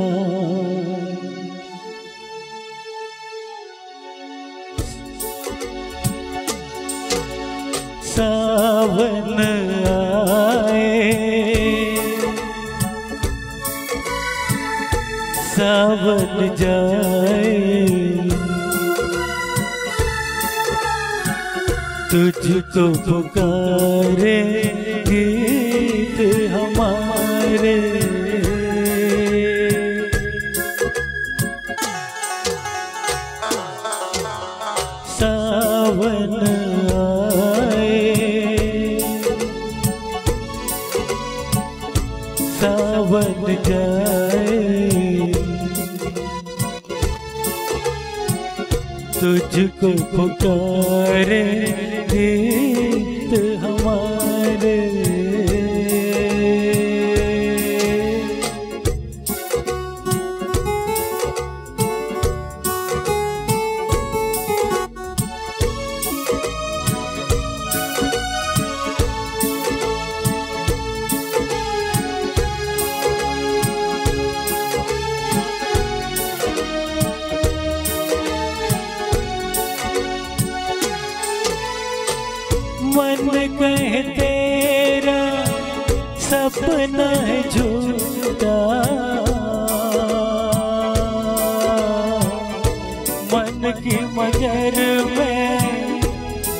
ساون آئے۔ ساون جائے۔ تجھ کو پکارے۔ تجھ کو پکارے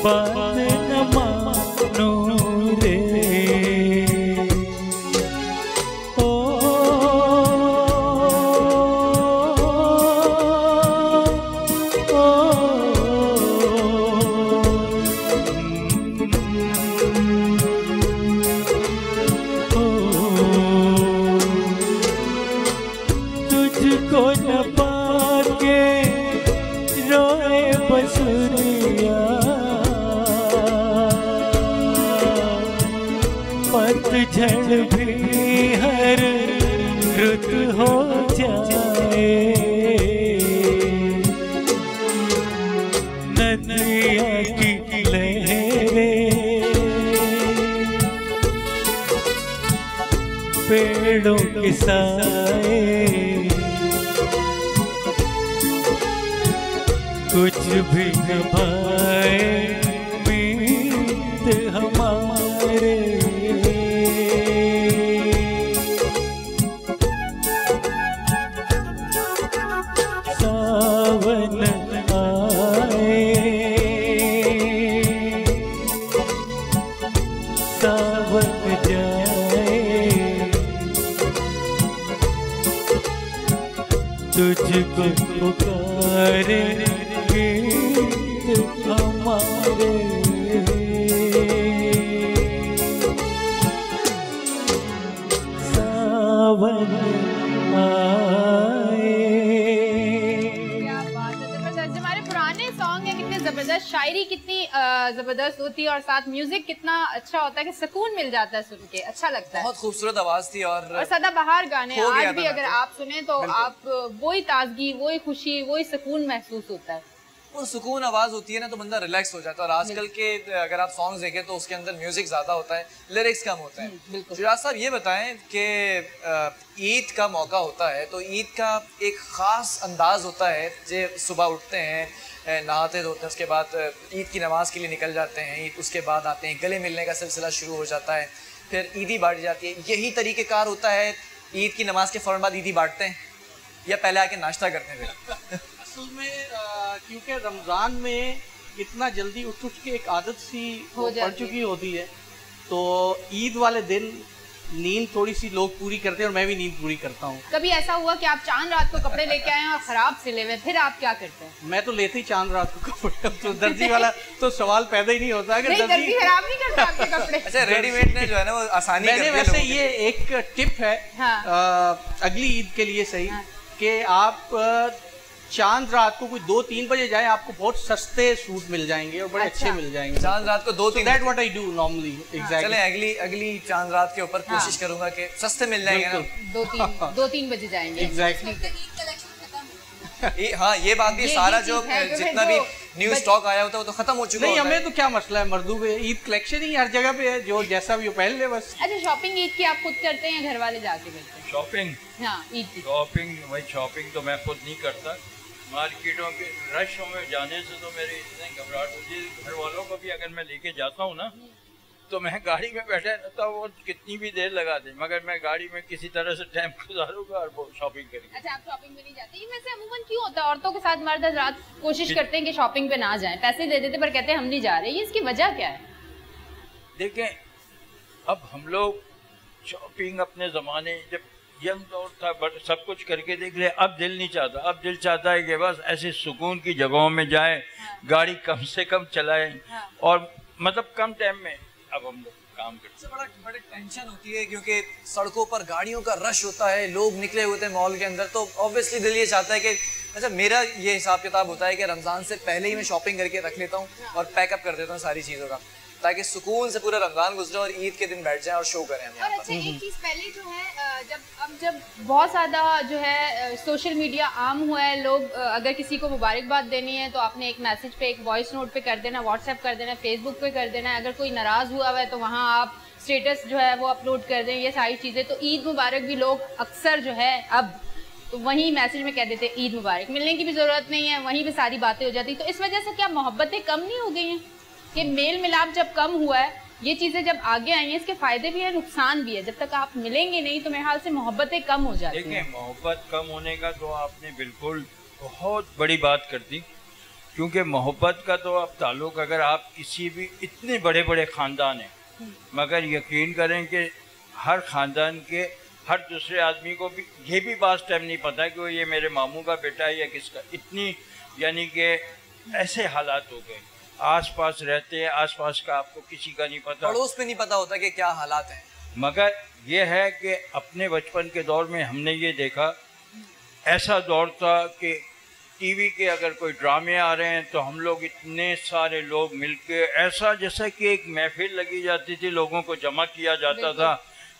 but ہوتی اور ساتھ میوزک کتنا اچھا ہوتا ہے کہ سکون مل جاتا ہے سن کے اچھا لگتا ہے۔ بہت خوبصورت آواز تھی اور سدا بہار گانے آج بھی اگر آپ سنیں تو آپ وہی تازگی وہی خوشی وہی سکون محسوس ہوتا ہے۔ سکون آواز ہوتی ہے نا تو بندہ ریلیکس ہو جاتا ہے اور آج کل کے اگر آپ سانگز دیکھیں تو اس کے اندر میوزک زیادہ ہوتا ہے لیرکس کم ہوتا ہے۔ شراز صاحب یہ بتائیں کہ عید کا موقع ہوتا ہے تو عید کا ایک خاص انداز ہوتا ہے جو صبح اٹھتے ہیں نہاتے دھوتے ہیں اس کے بعد عید کی نماز کے لیے نکل جاتے ہیں عید اس کے بعد آتے ہیں گلے ملنے کا سلسلہ شروع ہو جاتا ہے پھر عیدی بانٹ جاتی ہے۔ یہی طریقہ کار ہوتا ہے عید کی نماز کے فوراً بعد عیدی بانٹتے ہیں یا پہلے آ کے ناشتہ کرتے ہیں پھر۔ (laughs) اصل میں کیونکہ رمضان میں اتنا جلدی اٹھ اٹھ کے ایک عادت سی پڑ چکی ہوتی ہے۔ تو عید والے دن نیند تھوڑی سی لوگ پوری کرتے ہیں اور میں بھی نیند پوری کرتا ہوں۔ کبھی ایسا ہوا کہ آپ چاند رات کو کپڑے لے کے آئے ہیں اور خراب سلے ہوئے پھر آپ کیا کرتے ہیں؟ میں تو لیتے ہی چاند رات کو کپڑے تو درجی والا تو سوال پیدا ہی نہیں ہوتا۔ نہیں درجی خراب نہیں کرتا آپ کے کپڑے۔ (laughs) اچھا ریڈی ویٹ نے جو ہے نا وہ آسانی کرتے ہیں میں نے ویسے یہ ایک ٹپ ہے ہاں۔ اگلی عید کے لیے صحیح ہاں۔ کہ آپ چاند رات کو کوئی دو تین بجے جائے آپ کو بہت سستے سوٹ مل جائیں گے اور بڑے اچھا۔ اچھے مل جائیں گے۔ چاند رات کو دو تین that what I do normally چلیں اگلی اگلی چاند رات کے اوپر کوشش ہاں۔ کروں گا کہ سستے مل جائیں گے ہاں۔ دو تین بجے جائیں گے۔ ایگزیکٹلی ہاں یہ بات بھی سارا جو جتنا بھی نیو سٹاک آیا ہوتا ہے وہ تو ختم ہو چکا نہیں ہمیں تو کیا مسئلہ ہے؟ مردوں پہ عید کلیکشن ہی ہر جگہ پہ ہے جو جیسا بھی پہن لے بس۔ اچھا شاپنگ عید کی آپ خود کرتے ہیں گھر والے جا کے کرتے ہیں؟ شاپنگ ہاں عید کی۔ شاپنگ بھائی شاپنگ تو میں خود نہیں کرتا۔ مارکیٹوں کے رشوں میں جانے سے تو میری اتنے گھبراہٹ ہوتی ہے۔ گھر والوں کو بھی اگر میں لے کے جاتا ہوں نا تو میں گاڑی میں بیٹھے رہتا ہوں وہ کتنی بھی دیر لگا دیں مگر میں گاڑی میں کسی طرح سے ٹائم گزاروں گا اور وہ شاپنگ کریں گے اچھا آپ شاپنگ پہ نہیں جاتے؟ یہ ویسے عموماً کیوں ہوتا ہے؟ عورتوں کے ساتھ مرد حضرات کوشش کرتے ہیں کہ شاپنگ پہ نہ جائیں۔ پیسے دے دیتے پر کہتے ہیں ہم نہیں جا رہے یہ اس کی وجہ کیا ہے؟ دیکھیں اب ہم لوگ شاپنگ اپنے زمانے جب ینگ دور تھا بٹ سب کچھ کر کے دیکھ لے اب دل نہیں چاہتا اب دل چاہتا ہے کہ بس ایسے سکون کی جگہوں میں جائیں ہاں۔ گاڑی کم سے کم چلائیں۔ ہاں۔ اور مطلب کم ٹائم میں اب ہم لوگ کام کرتے ہیں۔ بڑا بڑی ٹینشن ہوتی ہے کیونکہ سڑکوں پر گاڑیوں کا رش ہوتا ہے لوگ نکلے ہوتے ہیں مال کے اندر تو آبویسلی دل یہ چاہتا ہے کہ اچھا میرا یہ حساب کتاب ہوتا ہے کہ رمضان سے پہلے ہی میں شاپنگ کر کے رکھ لیتا ہوں اور پیک اپ کر دیتا ہوں ساری چیزوں کا۔ تاکہ سکون سے پورا رمضان گزرے اور عید کے دن بیٹھ جائیں اور شو کریں اور اچھا ایک چیز پہلے جو ہے جب اب جب بہت زیادہ جو ہے سوشل میڈیا عام ہوا ہے لوگ اگر کسی کو مبارکباد دینی ہے تو آپ نے ایک میسج پہ ایک وائس نوٹ پہ کر دینا واٹس ایپ کر دینا فیس بک پہ کر دینا۔ اگر کوئی ناراض ہوا ہوا ہے تو وہاں آپ اسٹیٹس جو ہے وہ اپلوڈ کر دیں یہ ساری چیزیں۔ تو عید مبارک بھی لوگ اکثر جو ہے اب تو وہیں میسج میں کہہ دیتے عید مبارک۔ ملنے کی بھی ضرورت نہیں ہے وہیں پہ ساری باتیں ہو جاتی۔ تو اس وجہ سے کیا محبتیں کم نہیں ہو گئی ہیں؟ کہ میل ملاپ جب کم ہوا ہے، یہ چیزیں جب آگے آئیں اس کے فائدے بھی ہیں، نقصان بھی ہے جب تک آپ ملیں گے نہیں تو میرے حال سے محبتیں کم ہو جاتی ہیں۔ دیکھیں، محبت کم ہونے کا تو آپ نے بالکل بہت بڑی بات کر دی۔ کیونکہ محبت کا تو اب تعلق اگر آپ کسی بھی اتنے بڑے بڑے خاندان ہیں، مگر یقین کریں کہ ہر خاندان کے ہر دوسرے آدمی کو بھی، یہ بھی بعض ٹائم نہیں پتہ کہ وہ یہ میرے ماموں کا بیٹا ہے یا کس کا، اتنی یعنی کہ ایسے حالات ہو گئے۔ آس پاس رہتے ہیں آس پاس کا آپ کو کسی کا نہیں پتا۔ پڑوس میں نہیں پتا ہوتا کہ کیا حالات ہیں۔ مگر یہ ہے کہ اپنے بچپن کے دور میں ہم نے یہ دیکھا ایسا دور تھا کہ ٹی وی کے اگر کوئی ڈرامے آ رہے ہیں تو ہم لوگ اتنے سارے لوگ مل کے ایسا جیسا کہ ایک محفل لگی جاتی تھی لوگوں کو جمع کیا جاتا تھا۔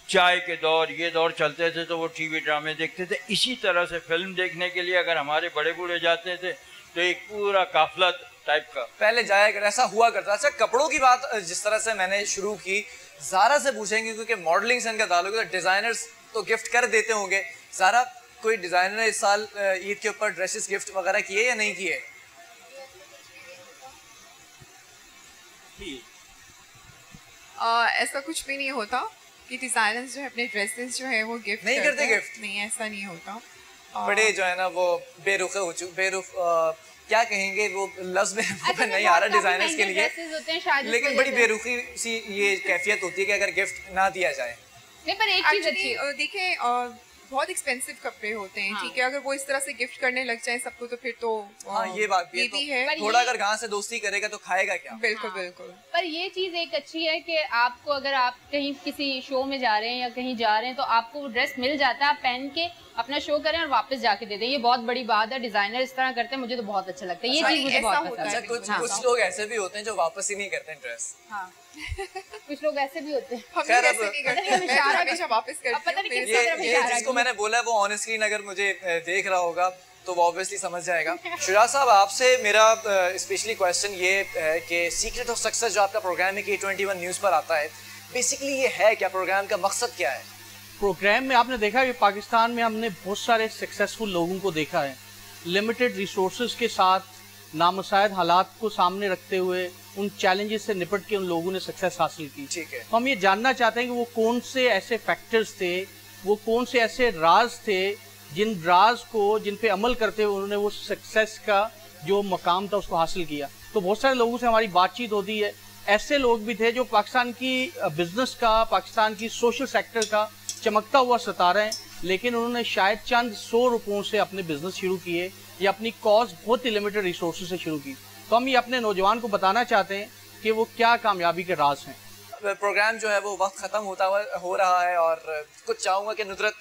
چائے کے دور یہ دور چلتے تھے تو وہ ٹی وی ڈرامے دیکھتے تھے۔ اسی طرح سے فلم دیکھنے کے لیے اگر ہمارے بڑے بوڑھے جاتے تھے تو ایک پورا قافلہ ٹائپ کا۔ پہلے جایا کر ایسا ہوا کرتا۔ اچھا کپڑوں کی بات جس طرح سے میں نے شروع کی زارا سے پوچھیں گے کیونکہ ماڈلنگ سے ان کا تعلق ہے ڈیزائنرز تو گفٹ کر دیتے ہوں گے۔ زارا کوئی ڈیزائنر نے اس سال عید کے اوپر ڈریسز گفٹ وغیرہ کیے یا نہیں کیے؟ جی۔ ایسا کچھ بھی نہیں ہوتا کہ ڈیزائنرز جو ہے اپنے ڈریسز جو ہے وہ گفٹ نہیں کرتے گفٹ نہیں ایسا نہیں ہوتا۔ بڑے جو ہے نا وہ بے رخ ہو چکے بے رخ کیا کہیں گے؟ وہ لفظ میں اچھا، (laughs) نہیں آ رہا ڈیزائنرز کے لیے۔ لیکن بڑی بے روخی سی یہ کیفیت ہوتی ہے کہ اگر گفٹ نہ دیا جائے۔ نہیں پر ایک چیز اچھی دیکھیں بہت ایکسپینسو کپڑے ہوتے ہیں ٹھیک ہے ہاں۔ اگر وہ اس طرح سے گفٹ کرنے لگ جائیں سب کو تو پھر تو ہاں، یہ بات بھی ہے۔ تھوڑا اگر گاہ سے دوستی کرے گا تو کھائے گا کیا؟ بالکل ہاں۔ بالکل۔ پر یہ چیز ایک اچھی ہے کہ آپ کو اگر آپ کہیں کسی شو میں جا رہے ہیں یا کہیں جا رہے ہیں تو آپ کو وہ ڈریس مل جاتا ہے آپ پہن کے اپنا شو کریں اور واپس جا کے دے دیں۔ یہ بہت بڑی بات ہے ڈیزائنر اس طرح کرتے ہیں مجھے تو بہت اچھا لگتا ہے۔ یہ اچھا، چیز مجھے بہت پسند ہے۔ اچھا، کچھ لوگ ایسے بھی ہوتے ہیں جو واپس ہی نہیں کرتے ڈریس ہاں۔ کچھ لوگ ایسے بھی ہوتے ہیں۔ جس کو میں نے بولا وہ اگر مجھے دیکھ رہا ہوگا تو وہ آبویسلی سمجھ جائے گا۔ (laughs) صاحب آپ سے میرا اسپیشلی کوشچن یہ کہ سیکرٹ آف سکسیز جو آپ کا پروگرام ہے کہ ون نیوز پر آتا ہے بیسکلی یہ ہے کیا پروگرام کا مقصد کیا ہے؟ پروگرام میں آپ نے دیکھا کہ پاکستان میں ہم نے بہت سارے سکسیزفل لوگوں کو دیکھا ہے۔ لمیٹڈ ریسورسز کے ساتھ نامساعد حالات کو سامنے رکھتے ہوئے ان چیلنجز سے نپٹ کے ان لوگوں نے سکسیس حاصل کی۔ ٹھیک ہے۔ ہم یہ جاننا چاہتے ہیں کہ وہ کون سے ایسے فیکٹرز تھے وہ کون سے ایسے راز تھے جن راز کو جن پہ عمل کرتے ہوئے انہوں نے وہ سکسیس کا جو مقام تھا اس کو حاصل کیا۔ تو بہت سارے لوگوں سے ہماری بات چیت ہوتی ہے۔ ایسے لوگ بھی تھے جو پاکستان کی بزنس کا پاکستان کی سوشل سیکٹر کا چمکتا ہوا ستارہ ہیں لیکن انہوں نے شاید چند سو روپوں سے اپنے بزنس شروع کیے۔ یہ اپنی کاؤز بہت ہی ریسورسز سے شروع کی۔ تو ہم یہ اپنے نوجوان کو بتانا چاہتے ہیں کہ وہ کیا کامیابی کے راز ہیں۔ پروگرام جو ہے وہ وقت ختم ہوتا ہو رہا ہے اور کچھ چاہوں گا کہ ندرت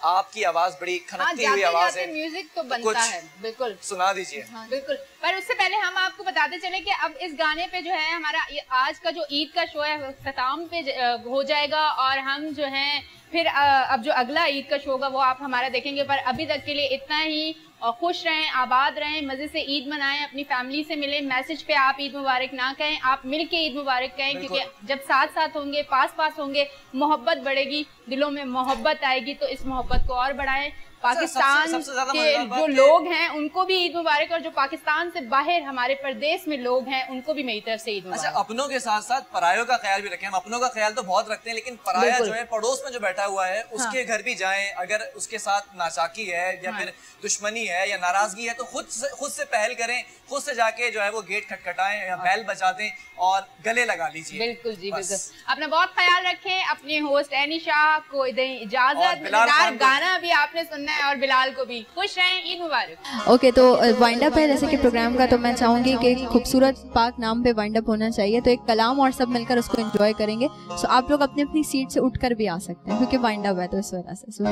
آپ کی آواز بڑی ہاں، کھنکتی ہوئی آواز ہے۔ میوزک تو بنتا ہے بالکل۔ سنا دیجیے ہاں، بالکل۔ پر اس سے پہلے ہم آپ کو بتاتے چلیں کہ اب اس گانے پہ جو ہے ہمارا آج کا جو عید کا شو ہے اختتام پہ ہو جائے گا اور ہم جو ہیں پھر اب جو اگلا عید کا شو ہوگا وہ آپ ہمارا دیکھیں گے۔ پر ابھی تک کے لیے اتنا ہی اور خوش رہیں آباد رہیں مزے سے عید منائیں اپنی فیملی سے ملیں میسج پہ آپ عید مبارک نہ کہیں آپ مل کے عید مبارک کہیں کیونکہ جب ساتھ ساتھ ہوں گے پاس پاس ہوں گے محبت بڑھے گی دلوں میں محبت آئے گی تو اس محبت کو اور بڑھائیں۔ پاکستان کے جو لوگ ہیں ان کو بھی عید مبارک اور جو پاکستان سے باہر ہمارے پردیس میں لوگ ہیں ان کو بھی میری طرف سے عید مبارک۔ اچھا اپنوں کے ساتھ ساتھ پرایوں کا خیال بھی رکھیں۔ ہم اپنوں کا خیال تو بہت رکھتے ہیں لیکن پرایا جو ہے پڑوس میں جو بیٹھا ہوا ہے اس ہاں۔ کے گھر بھی جائیں۔ اگر اس کے ساتھ ناچاکی ہے یا ہاں۔ پھر دشمنی ہے یا ناراضگی ہے تو خود سے خود سے پہل کریں۔ خود سے جا کے جو ہے وہ گیٹ کھٹکھٹائیں یا بیل بچا دیں اور گلے لگا لیجیے بالکل جی بالکل۔ اپنا بہت خیال رکھیں اپنے ہوسٹ اینی شاہ کو دیں اجازت گانا بھی آپ نے سننا ہے اور بلال کو بھی۔ خوش رہیں عید مبارک۔ اوکے تو uh, وائنڈ اپ ہے جیسے کہ پروگرام کا تو میں چاہوں گی کہ خوبصورت پاک نام پہ وائنڈ اپ ہونا چاہیے۔ تو ایک کلام اور سب مل کر اس کو انجوائے کریں گے۔ سو آپ لوگ اپنی اپنی سیٹ سے اٹھ کر بھی آ سکتے ہیں کیونکہ وائنڈ اپ ہے تو اس وجہ سے۔ سو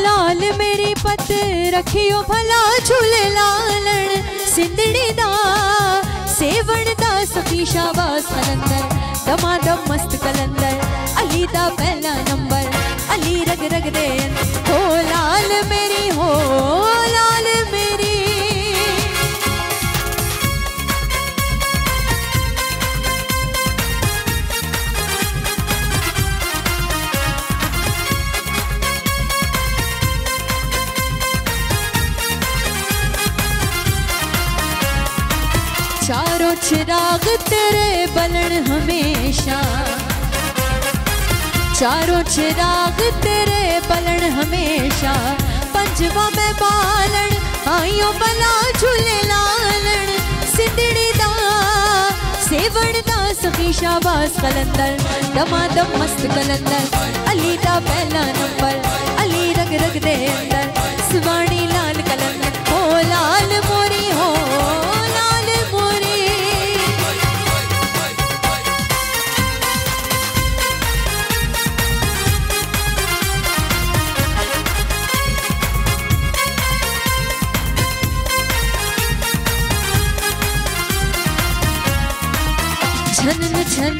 لال میری پت رکھیو بھلا جھول لالن سندڑی دا وڑدا سفی شاباس سلندر دما دم مست کلندر، علی دا پہلا نمبر، علی رگ رگ دے ہو لال میری، ہو لال میری۔ چراغ تیرے بلن ہمیشہ۔ چاروں چراغ تیرے بلن ہمیشہ۔ پنجواں میں بالن، آئیوں بلا جھولے لالن۔ سندڑی دا، سیوڑ دا، سخی شاباز کلندر۔ دما دم مست کلندر۔ علی دا پہلا نمبر۔ علی رگ رگ دے اندر۔ سوانی لائن